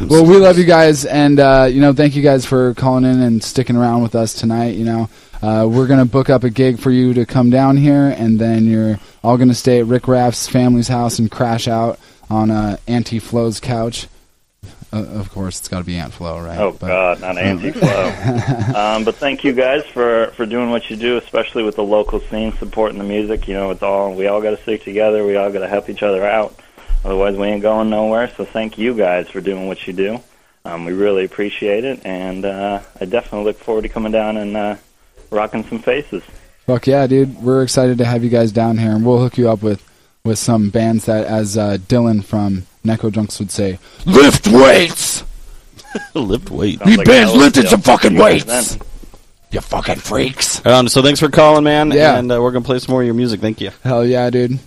well, we love you guys, and uh, you know, thank you guys for calling in and sticking around with us tonight. You know, uh, we're gonna book up a gig for you to come down here, and then you're all gonna stay at Rick Raff's family's house and crash out on uh, Auntie Flo's couch. Uh, of course, it's got to be Aunt Flo, right? Oh But- God, not anti-flow. um, but thank you guys for for doing what you do, especially with the local scene, supporting the music. You know, it's all we all got to stick together. We all got to help each other out. Otherwise, we ain't going nowhere. So thank you guys for doing what you do. Um, we really appreciate it, and uh, I definitely look forward to coming down and uh, rocking some faces. Fuck yeah, dude. We're excited to have you guys down here, and we'll hook you up with, with some bands that, as uh, Dylan from Necro Junks would say, lift weights! Lift weights. We been lifted some fucking weights. You fucking freaks. Um, so thanks for calling, man. Yeah. And uh, we're gonna play some more of your music. Thank you. Hell yeah, dude.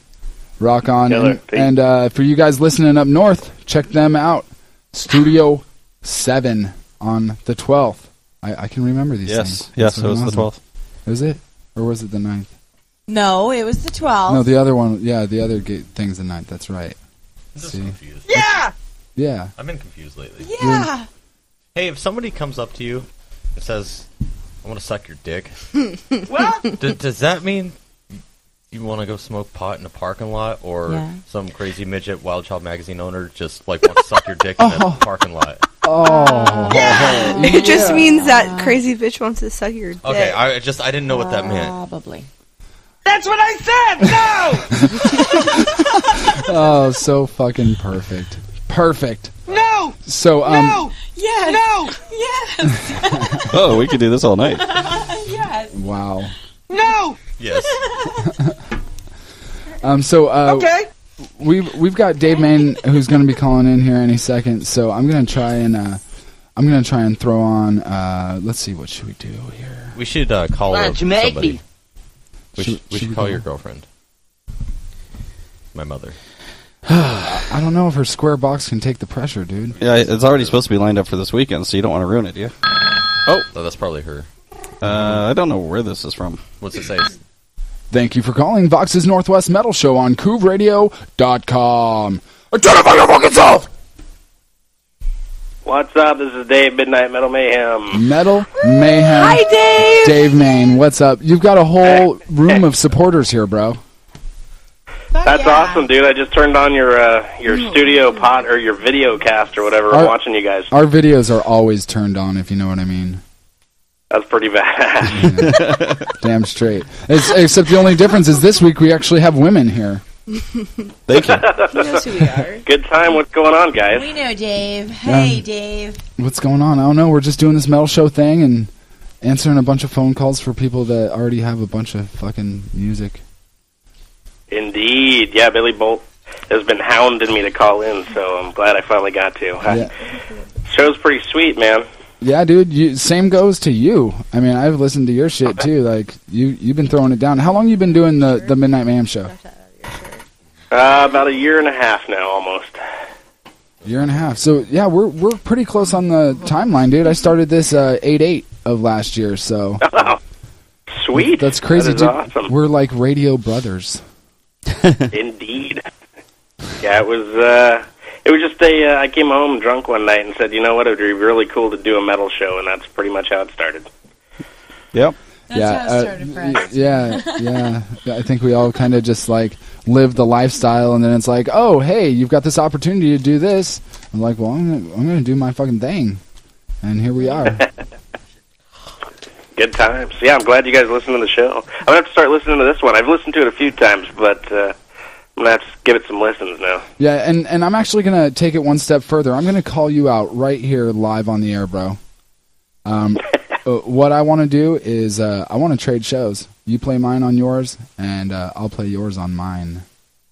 Rock on. Killer. And, and uh, for you guys listening up north, check them out. Studio 7 on the 12th. I, I can remember these Yes. things. Yes, That's it was the 12th. Was it? Or was it the 9th? No, it was the 12th. No, the other one. Yeah, the other ga- thing's the 9th. That's right. I'm just See? confused. Yeah. Yeah. I've been confused lately. Yeah. Hey, if somebody comes up to you and says, "I want to suck your dick," well, d- does that mean you want to go smoke pot in a parking lot, or Yeah. some crazy midget Wild Child magazine owner just like wants to suck your dick in a Oh. parking lot? Oh. yeah. It just means that crazy bitch wants to suck your dick. Okay, I just I didn't know what that meant. Probably. That's what I said! No! oh, so fucking perfect. Perfect. No! So, um, no! Yes! No! Yes! Oh, we could do this all night. yes! wow. No! Yes. Um, so, uh, Okay. we've we've got Dave Mayne who's going to be calling in here any second. So I'm going to try and uh, I'm going to try and throw on. Uh, let's see, what should we do here? We should uh, call Why up don't you make somebody. me? We Should- should, we should should we call go? your girlfriend. My mother. I don't know if her square box can take the pressure, dude. Yeah, it's already supposed to be lined up for this weekend, so you don't want to ruin it, do you? Oh, that's probably her. Uh, I don't know where this is from. What's it say? Thank you for calling Vox's Northwest Metal Show on CouvRadio.com. Identify your fucking self! What's up? This is Dave, Midnight Metal Mayhem. Metal Mayhem. Hi, Dave. Dave Mayne, what's up? You've got a whole room of supporters here, bro. That's awesome, dude. I just turned on your uh, your studio pot or your video cast or whatever. I'm watching you guys. Our videos are always turned on, if you know what I mean. That's pretty bad. Damn straight. It's, except the only difference is this week we actually have women here. Thank you. knows who we are. Good time. What's going on, guys? We know Dave. Hey, Yeah. Dave. What's going on? I don't know. We're just doing this metal show thing and answering a bunch of phone calls for people that already have a bunch of fucking music. Indeed. Yeah, Billy Boldt has been hounding me to call in, so I'm glad I finally got to. Yeah. Show's pretty sweet, man. Yeah, dude. You, same goes to you. I mean, I've listened to your shit too. Like you, you've been throwing it down. How long you been doing the the Midnight Mayhem show? Uh, about a year and a half now, almost. Year and a half. So yeah, we're we're pretty close on the timeline, dude. I started this uh, eight eight of last year, so Sweet. that's crazy, That is dude. awesome. We're like radio brothers. Indeed. Yeah, it was. uh It was just a. Uh, I came home drunk one night and said, "You know what? It would be really cool to do a metal show," and that's pretty much how it started. Yep. That's yeah, how it started for y- yeah, yeah. I think we all kind of just like live the lifestyle, and then it's like, oh, hey, you've got this opportunity to do this. I'm like, well, I'm gonna, I'm gonna do my fucking thing, and here we are. Good times. Yeah, I'm glad you guys listen to the show. I'm gonna have to start listening to this one. I've listened to it a few times, but uh, I'm gonna have to give it some listens now. yeah, and and I'm actually gonna take it one step further. I'm gonna call you out right here live on the air, bro. Um, uh, what I want to do is uh, I want to trade shows. You play mine on yours, and uh, I'll play yours on mine.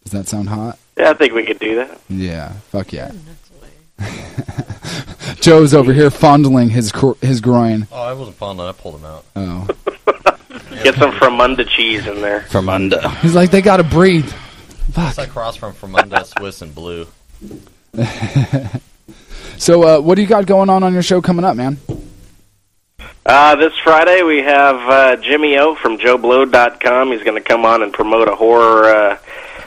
Does that sound hot? Yeah, I think we could do that. Yeah, fuck yeah. Joe's over here fondling his cro- his groin. Oh, I wasn't fondling. I pulled him out. Oh, Get some Fremunda cheese in there. Fremunda. he's like they gotta breathe. It's like cross from Fremunda, Swiss, and Blue. So, uh, what do you got going on on your show coming up, man? Uh, this Friday we have uh, Jimmy O from JoBlo.com. He's going to come on and promote a horror uh,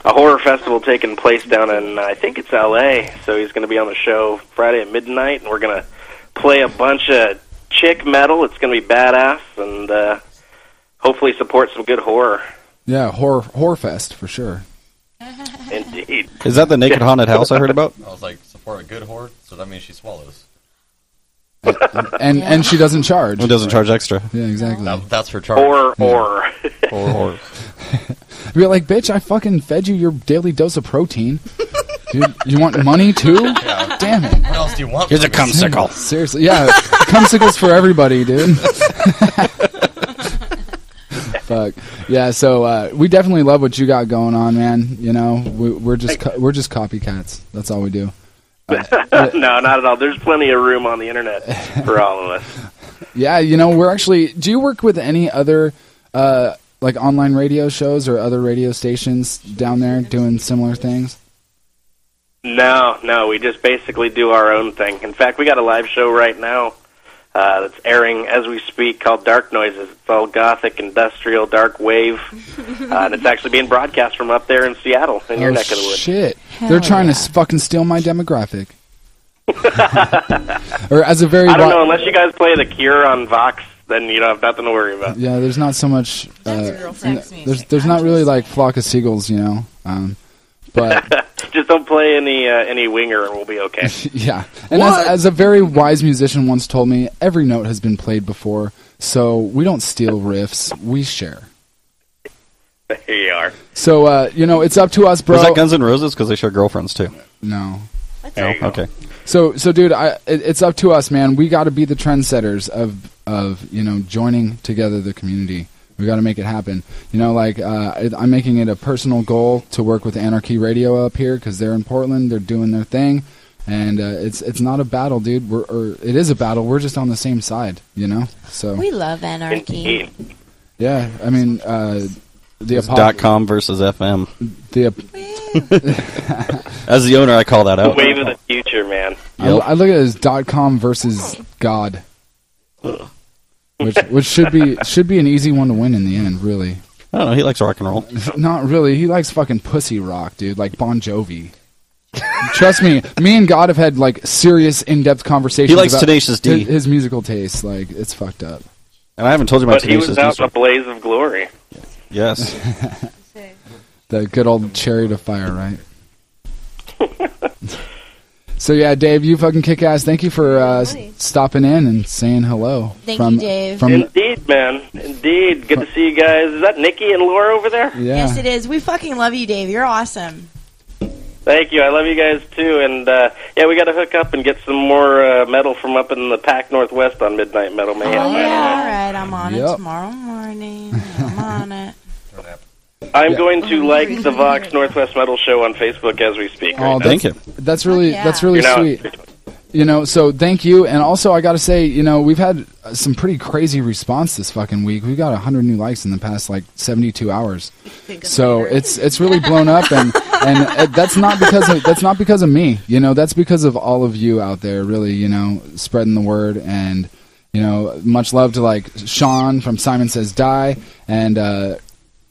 a horror festival taking place down in I think it's L.A. So he's going to be on the show Friday at midnight, and we're going to play a bunch of chick metal. It's going to be badass, and uh, hopefully support some good horror. Yeah, horror horror fest for sure. Indeed. Is that the naked haunted house I heard about? I was like, support a good whore, so that means she swallows. And and she doesn't charge. It doesn't charge extra. Yeah, exactly. That, that's her charge. Or hmm. or Or, or. You're like, bitch, I fucking fed you your daily dose of protein. Dude, you want money too? Damn it. What else do you want? Here's a from me? cumsicle. Seriously, yeah, cumsicles for everybody, dude. Fuck yeah. So uh, we definitely love what you got going on, man. You know, we, we're just co- we're just copycats. That's all we do. no, not at all. There's plenty of room on the internet for all of us. Yeah, you know, we're actually. Do you work with any other uh, like online radio shows or other radio stations down there doing similar things? No, no, we just basically do our own thing. In fact, we got a live show right now uh, that's airing as we speak called Dark Noises. It's all gothic, industrial, dark wave, uh, and it's actually being broadcast from up there in Seattle, in your oh neck of the woods. shit! They're trying to fucking steal my demographic. or as a very I don't wi- know, unless you guys play The Cure on Vox, then you don't have nothing to worry about. Yeah, there's not so much. Uh, n- there's there's not really like flock of seagulls, you know. Um, but just don't play any uh, any winger, and we'll be okay. yeah, and as, as a very wise musician once told me, every note has been played before, so we don't steal riffs, we share. Here you are. So uh, you know, it's up to us, bro. Was that Guns N' Roses? Because they share girlfriends too. No. No? Okay. So, so, dude, I, it, it's up to us, man. We got to be the trendsetters of, of, you know, joining together the community. We got to make it happen. You know, like uh, I'm making it a personal goal to work with Anarchy Radio up here because they're in Portland. They're doing their thing, and uh, it's it's not a battle, dude. We're or it is a battle. We're just on the same side, you know. So We love anarchy. yeah, I mean, uh, the It's apo- dot com versus FM. The As the owner, I call that out. Wave of the future, man. I, I look at it as dot com versus God, which which should be should be an easy one to win in the end. Really, I don't know. He likes rock and roll. not really. He likes fucking pussy rock, dude. Like Bon Jovi. Trust me, me and God have had like serious, in-depth conversations. He likes about Tenacious D. His, his musical taste, like it's fucked up. And I haven't told you my But he was out D in a blaze of glory. Yes. The good old chariot of fire, right? So yeah, Dave, you fucking kick ass. Thank you for uh, s- stopping in and saying hello. Thank from, you, Dave. From Indeed, man. Indeed. Good to see you guys. Is that Nikki and Laura over there? yeah, Yes, it is. We fucking love you, Dave. You're awesome. Thank you. I love you guys too. And uh, yeah, we got to hook up and get some more uh, metal from up in the Pac Northwest on Midnight Metal Mayhem. Oh, yeah. All right, I'm on it Yep. tomorrow morning. I'm on it. I'm going to like the Vox Northwest Metal Show on Facebook as we speak. Oh, right that's, That's really yeah. that's really You're sweet. You know, so thank you, and also I got to say, you know, we've had uh, some pretty crazy response this fucking week. We got hundred new likes in the past like seventy two hours. So it's it's really blown up, and and uh, that's not because of that's not because of me. You know, that's because of all of you out there, really. You know, spreading the word, and you know, much love to like Sean from Simon Says Die, and uh,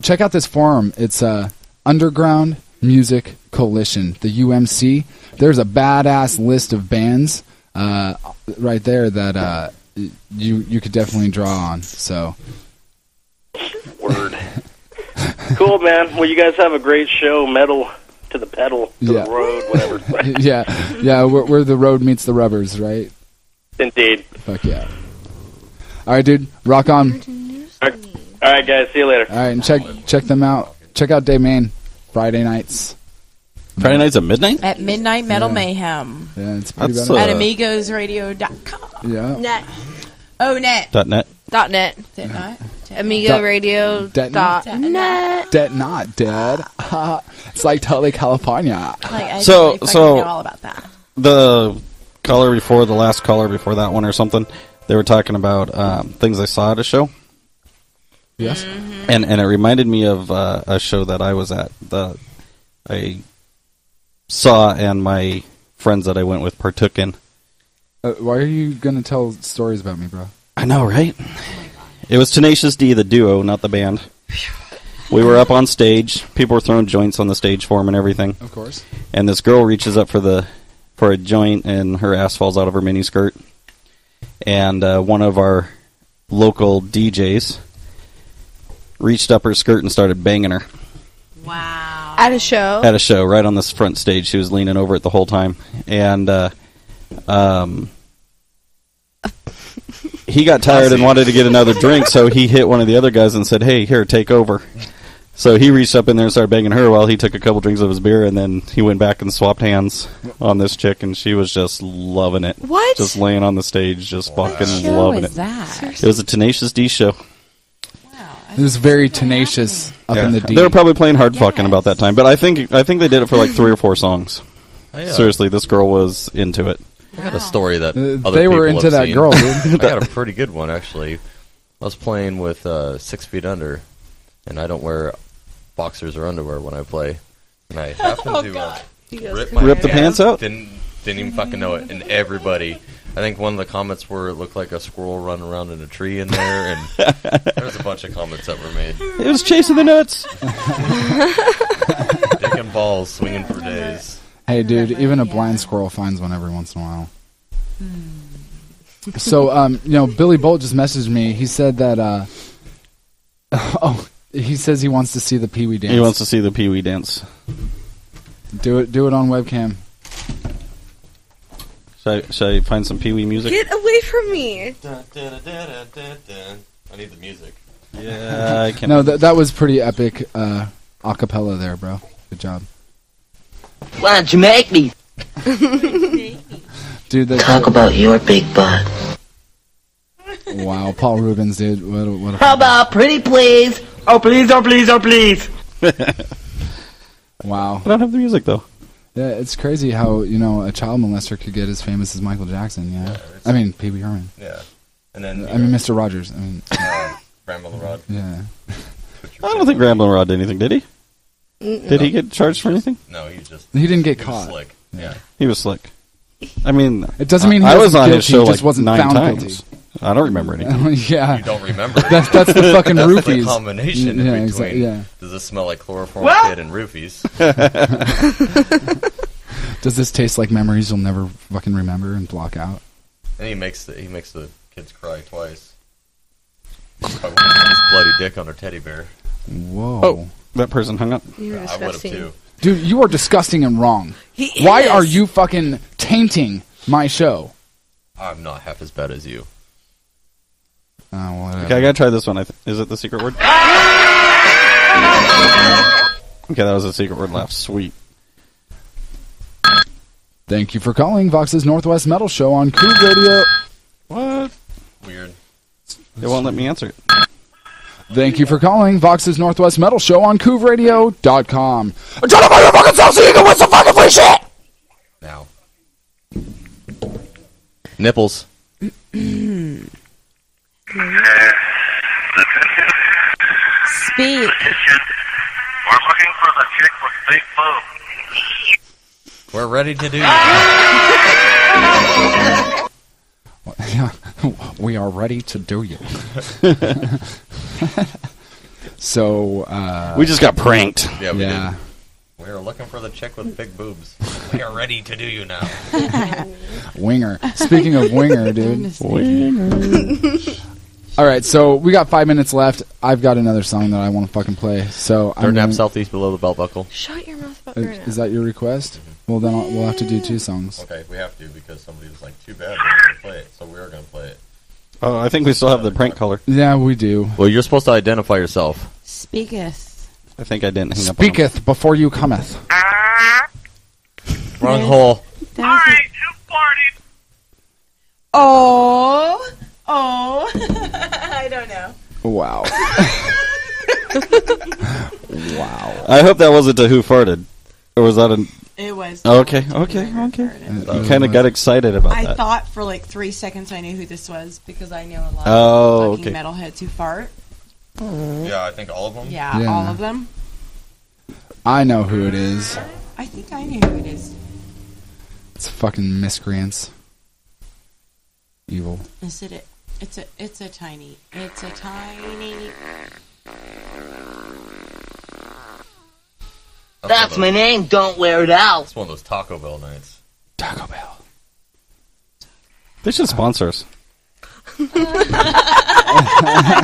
check out this forum. It's uh, Underground Music Coalition, the UMC. There's a badass list of bands uh, right there that uh, you you could definitely draw on. So Word. cool, man. Well, you guys have a great show. Metal to the pedal, to Yeah. the road, whatever. yeah, yeah, where, where the road meets the rubbers, right? Indeed. Fuck yeah. All right, dude, rock on. All right, guys. See you later. All right, and check check them out. Check out Dave Mayne Friday nights. Friday nights at midnight. At Midnight Metal Yeah. Mayhem. Yeah, it's pretty That's, bad. uh, At amigosradio.com. Yeah. Net. Oh, net. Dot net. Dot net. Is it not? Amigo Dot- Radio. Dot Dot net. net. Dead not dead. it's like totally California. Like, I So- totally fucking so- know all about that. The caller before the last caller before that one or something, they were talking about um, things I saw at a show. Yes. and and it reminded me of uh, a show that I was at. The I saw and my friends that I went with partook in. Uh, why are you gonna tell stories about me, bro? I know, right? It was Tenacious D, the duo, not the band. We were up on stage. People were throwing joints on the stage for him and everything. Of course. And this girl reaches up for the for a joint, and her ass falls out of her mini skirt. And uh, one of our local DJs reached up her skirt and started banging her Wow. At a show. at a show right on this front stage. She was leaning over it the whole time, and uh, um, he got tired and wanted to get another drink, so he hit one of the other guys and said, "Hey, here, take over." So he reached up in there and started banging her while he took a couple drinks of his beer, and then he went back and swapped hands on this chick, and she was just loving it. What? Just laying on the stage, just fucking show loving is it. that? It was a Tenacious D show. It was very tenacious up in the D. They were probably playing hard fucking about that time, but I think I think they did it for like three or four songs. Oh, yeah. Seriously, this girl was into it. I got a story that Uh, other they were people into have that seen. girl, dude. I got a pretty good one actually. I was playing with uh, Six Feet Under, and I don't wear boxers or underwear when I play, and I happened Oh, to uh, God. You guys rip my Rip the pants out? Didn't didn't even fucking know it, and everybody. I think one of the comments were it looked like a squirrel running around in a tree in there, and there was a bunch of comments that were made. It was chasing the nuts. Dick and balls swinging for days. Hey, dude, even a blind squirrel finds one every once in a while. so, um, you know, Billy Boldt just messaged me. He said that, uh, oh, he says he wants to see the Pee Wee dance. He wants to see the Pee Wee dance. do it. Do it on webcam. Should I, should I find some Pee Wee music? Get away from me. I need the music. Yeah, I can't. No, that that was pretty epic uh, acapella there, bro. Good job, Why don't you make me? dude. That, Talk about your big butt. wow, Paul Reubens, dude. What a, what a How about pretty please? Oh please, oh please, oh please. wow. I don't have the music though. Yeah, it's crazy how you know a child molester could get as famous as Michael Jackson. Yeah, I mean Pee Wee Herman. Yeah, and then I mean Mr. Rogers. I mean, uh, Ramble the Rod. yeah. I don't think Ramblin' Rod did anything, did he? Did he get charged for anything? No, he just He didn't get he was caught. Slick. Yeah. He was slick. I mean, It doesn't mean he I, I was wasn't on his show he just like wasn't nine found times. guilty. I don't remember anything. yeah. You don't remember. That's that's the fucking That's roofies. The combination in Yeah, between. exa- yeah. Does this smell like chloroform Well- kid and roofies? Does this taste like memories you'll never fucking remember and block out? and he makes the, he makes the kids cry twice. By his bloody dick on her teddy bear. Whoa. Oh, that person hung up. You're I would have too. Dude, you are disgusting and wrong. He Why is. are you fucking tainting my show? I'm not half as bad as you. Oh, whatever. Okay, I gotta try this one. I th- is it the secret word? Okay, that was a secret word laugh. Sweet. Thank you for calling Vox's Northwest Metal Show on Couv Radio. What? Weird. They won't let me answer it. Thank you for calling Vox's Northwest Metal Show on CouvRadio.com. trying to on your fucking self so you can win some fucking free shit! Now. Nipples. Speak. We're looking for the chick with big boobs. We're ready to do. You. We are ready to do you. so, uh. We just got pranked. Yeah, we yeah. did. We're looking for the chick with big boobs. We are ready to do you now. Winger. Speaking of winger, dude. Winger. All right, so we got five minutes left. I've got another song that I want to fucking play. So I'm nap gonna- southeast below the belt buckle. Shut your mouth about is, is that your request? Well, then I'll, we'll have to do two songs. Okay, we have to because somebody was like, too bad, we're going to play it. So we are going to play it. Oh, I think we still have the prank color. Yeah, we do. Well, you're supposed to identify yourself. Speaketh. I think I didn't hang up. Speaketh before you cometh. Wrong hole. Alright, you partied. Oh. Oh. I don't know. Wow. wow. I hope that wasn't to who farted, or was that an? It was. Okay, okay, okay. You kind of got excited about that? I that. thought for like three seconds I knew who this was because I know a lot Oh, of fucking okay. metalheads who fart. Yeah, I think all of them. Yeah, Yeah. all of them. I know who it is. I think I knew who it is. It's fucking miscreants. Evil. Is it? A, it's a. It's a tiny. It's a tiny. That's my name. Don't wear it out. It's one of those Taco Bell nights. Taco Bell. They should sponsor us. I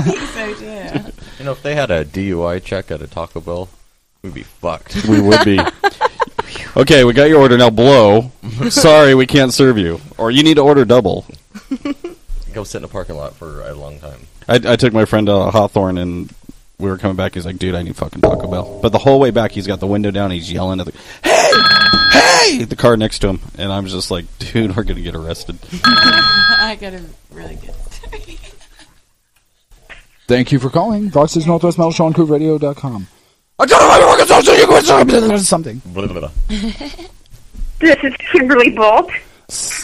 think so too. You know, if they had a DUI check at a Taco Bell, we'd be fucked. We would be. okay, we got your order now. Blow. Sorry, we can't serve you. Or you need to order double. Go sit in a parking lot for a long time. I, I took my friend to Hawthorne and we were coming back. He's like, dude, I need fucking Taco Bell. But the whole way back, he's got the window down. He's yelling at the, hey, hey, the car next to him. And I'm just like, dude, we're going to get arrested. I got a really good story. Thank you for calling Vox's Northwest Metal Show on CouvRadio.com. I don't know why you're so you can something. This is Kymberleigh Boldt.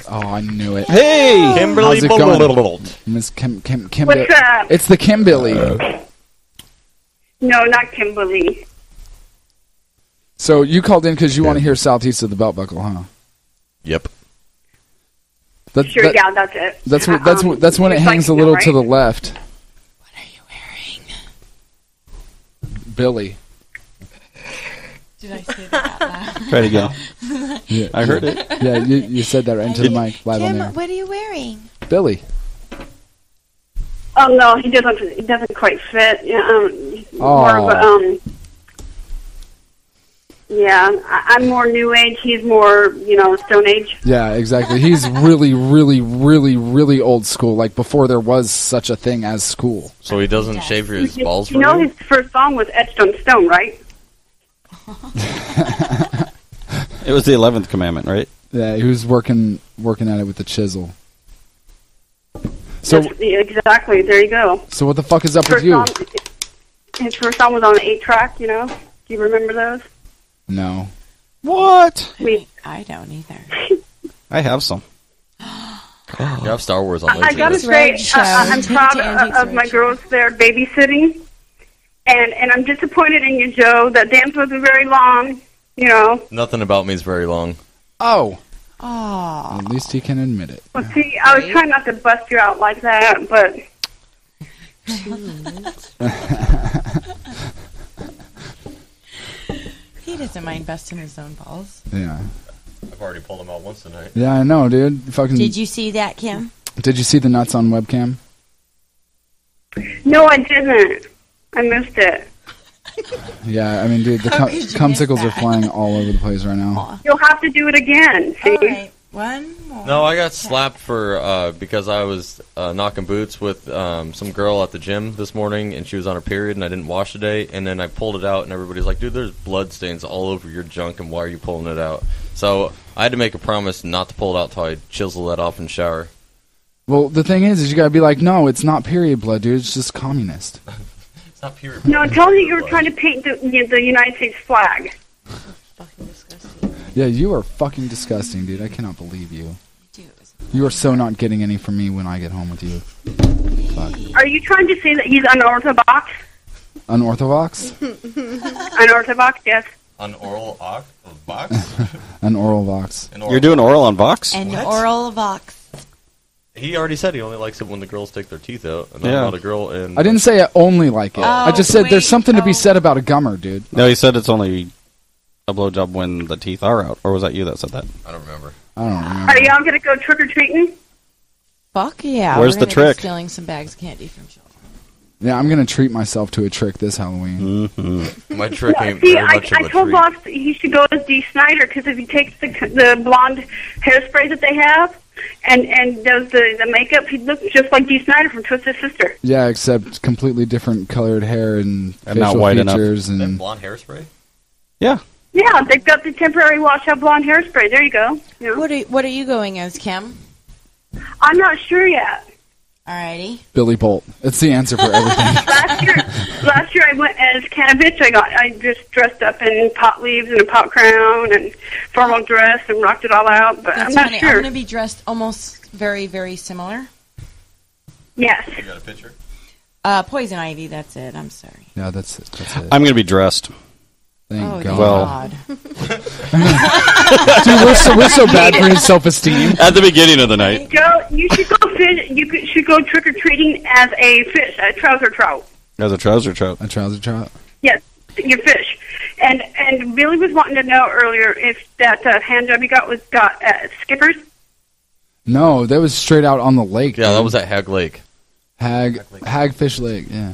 Oh, I knew it. Hey, Kymberleigh How's it going? Miss Kim Kim Kim. What's up? It's the Kimbilly. No, not Kymberleigh. So you called in because you want to hear Southeast of the Belt Buckle, huh? Yep. That, Sure, that- yeah, that's it. That's what, that's Um, what, that's when it you're hangs a psychic, little right? to the left. What are you wearing? Billy. Did I say that out loud? Try it again. Yeah, I heard it. Yeah, you, you said that right into the mic live on Kim, there. what are you wearing? Billy. Oh no, he doesn't. He doesn't quite fit. Yeah, um, he's Oh. more of a, um. Yeah, I, I'm more New Age. He's more, you know, Stone Age. Yeah, exactly. He's really, really, really, really old school. Like before there was such a thing as school. So he doesn't shave his balls You for know, you? his first song was etched on stone, right? It was the eleventh commandment, right? Yeah, he was working working at it with the chisel. So, That's- exactly. There you go. so what the fuck is up with you? song, his first song was on an eight track. You know, do you remember those? No. What? We, I don't either. I have some. You have Star Wars on I, I gotta Red say, uh, I'm proud of, of my girls there babysitting, and and I'm disappointed in you, Joe. That dance wasn't very long. You know. Nothing about me is very long. Oh. Oh. At least he can admit it. Well, see, I was trying not to bust you out like that, but he doesn't mind busting his own balls. Yeah. I've already pulled them out once tonight. Yeah, I know, dude. Fucking. Did you see that, Kim? Did you see the nuts on webcam? no, I didn't. I missed it. Yeah, I mean, dude, the How cum, could you miss sickles are that? flying all over the place right now. You'll have to do it again. See. One more. No, I got slapped for uh, because I was uh, knocking boots with um, some girl at the gym this morning, and she was on her period, and I didn't wash today. And then I pulled it out, and everybody's like, "Dude, there's blood stains all over your junk, and why are you pulling it out?" So I had to make a promise not to pull it out till I chisel that off in the shower. Well, the thing is, is you gotta be like, no, it's not period blood, dude. It's just communist. It's not period. No, I told you you were trying to paint the, the United States flag. Fucking disgusting. Yeah, you are fucking disgusting, dude. I cannot believe you. You are so not getting any from me when I get home with you. Fuck. Are you trying to say that he's unorthodox? Unorthodox? unorthodox, yes. An oral oc- box? An oral vox. You're doing oral on Vox? An oral vox. He already said he only likes it when the girls take their teeth out, and Yeah. I'm not a girl. And I didn't say I only like it. I just said there's something to be said about a gummer, dude. No, he said it's only a blowjob when the teeth are out. Or was that you that said that? I don't remember. I don't remember. Are y'all gonna go trick or treating? Fuck yeah. Where's we're the gonna be trick? Stealing some bags of candy from children. Yeah, I'm gonna treat myself to a trick this Halloween. Mm-hmm. My trick ain't See, very I, much of I a told treat. Boss he should go as Dee Snider because if he takes the the blonde hairspray that they have and and does the the makeup, he looks just like Dee Snider from Twisted Sister. Yeah, except completely different colored hair and, And not facial white features That and blonde hairspray? Yeah. Yeah, they've got the temporary washout blonde hairspray. There you go. You know. What are What are you going as, Kim? I'm not sure yet. Alrighty. Billy Boldt. It's the answer for everything. last year, last year I went as Canovich. I got I just dressed up in pot leaves and a pot crown and formal dress and rocked it all out. But That's I'm not funny. sure. I'm gonna be dressed almost very, very similar. Yes. You got a picture? Uh, poison ivy. That's it. I'm sorry. No, that's it. That's it. I'm going to be dressed. Thank oh, God. Well- God. Dude, we're so, we're so bad for his self esteem. At the beginning of the night. Joe, you should go fish. You should go trick or treating as a fish, a trouser trout. As a trouser trout. A trouser trout. Yes, your fish. And and Billy was wanting to know earlier if that uh, hand job you got was got uh, skippers. No, that was straight out on the lake. Yeah, that was at Hagg Lake. Hag Hagfish Lake. Yeah.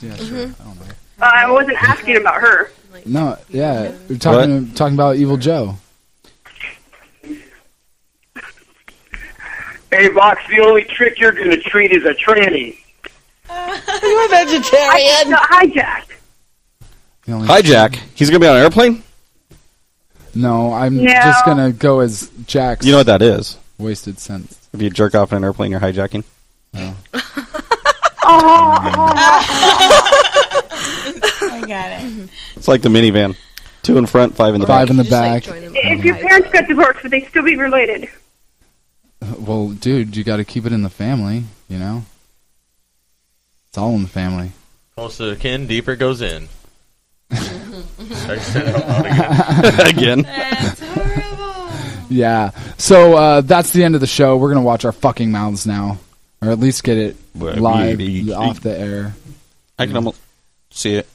Yeah, sure. Uh, I wasn't asking about her. No, yeah, we're talking talking about Evil Joe. Hey, Vox, the only trick you're going to treat is a tranny. You're a vegetarian. No, hijacked. The only- Hijack. He's going to be on an airplane? No, I'm No. just gonna go as Jack's. You know what that is? Wasted sense. If you jerk off in an airplane, you're hijacking. Oh, I got it. It's like the minivan. Two in front, five in the Five back. in the back. If your parents got divorced, would they still be related? Well, dude, you got to keep it in the family. You know, it's all in the family. Closer to kin, deeper it goes in. I said it out loud again. Again. That's horrible. Yeah. So uh, that's the end of the show. We're gonna watch our fucking mouths now, or at least get it Well, live we- off the air. I can almost see it.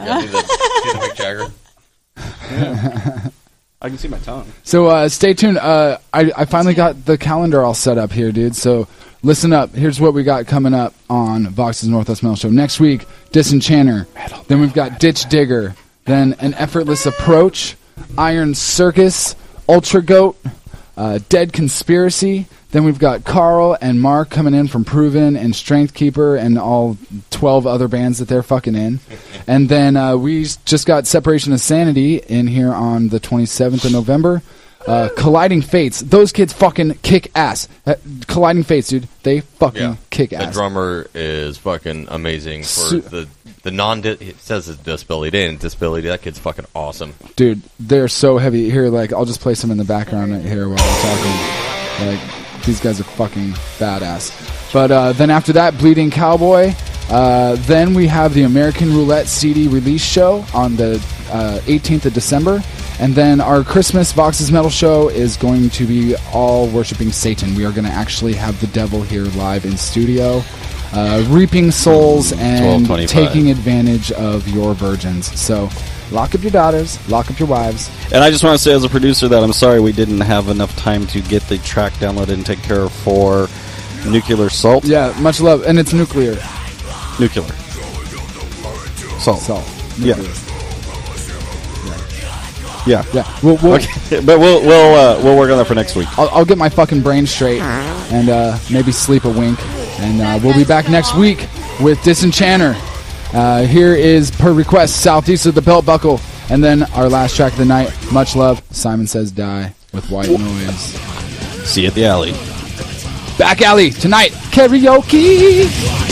Yeah, see the, see the Mick Jagger. I can see my tongue. So uh, stay tuned. Uh, I, I finally got the calendar all set up here, dude. So listen up. Here's what we got coming up on Vox's Northwest Metal Show. Next week, Disenchanter. Then we've got Ditch Digger. Then An Effortless Approach, Iron Circus, Ultra Goat, uh, Dead Conspiracy. Then we've got Carl and Mark coming in from Proven and Strength Keeper and all 12 other bands that they're fucking in. And then uh, we just got Separation of Sanity in here on the 27th of November. Uh, Colliding Fates. Those kids fucking kick ass. Uh, Colliding Fates, dude. They fucking Yeah. kick ass. The drummer is fucking amazing for Su- the the non. It says it's disability. It disability. That kid's fucking awesome. Dude, they're so heavy. Here, like, I'll just play some in the background right here while we're talking. Like, these guys are fucking badass. But uh, then after that, Bleeding Cowboy. Uh, then we have the American Roulette CD release show on the uh, 18th of December. And then our Christmas Boxes Metal Show is going to be all worshiping Satan. We are going to actually have the devil here live in studio, uh, reaping souls and taking advantage of your virgins. So lock up your daughters, lock up your wives. And I just want to say, as a producer, that I'm sorry we didn't have enough time to get the track downloaded and take care of for Nuclear Salt. Yeah, much love. And it's nuclear. Nuclear. Salt. Salt. Yeah. Yeah. Yeah. We'll, we'll, Okay. but we'll we'll uh, we'll work on that for next week. I'll, I'll get my fucking brain straight and uh, maybe sleep a wink. And uh, we'll be back next week with Disenchanter. Uh, here is, per request, Southeast of the Belt Buckle. And then our last track of the night, Much Love, Simon Says Die with White Noise. See you at the alley. Back alley tonight, karaoke.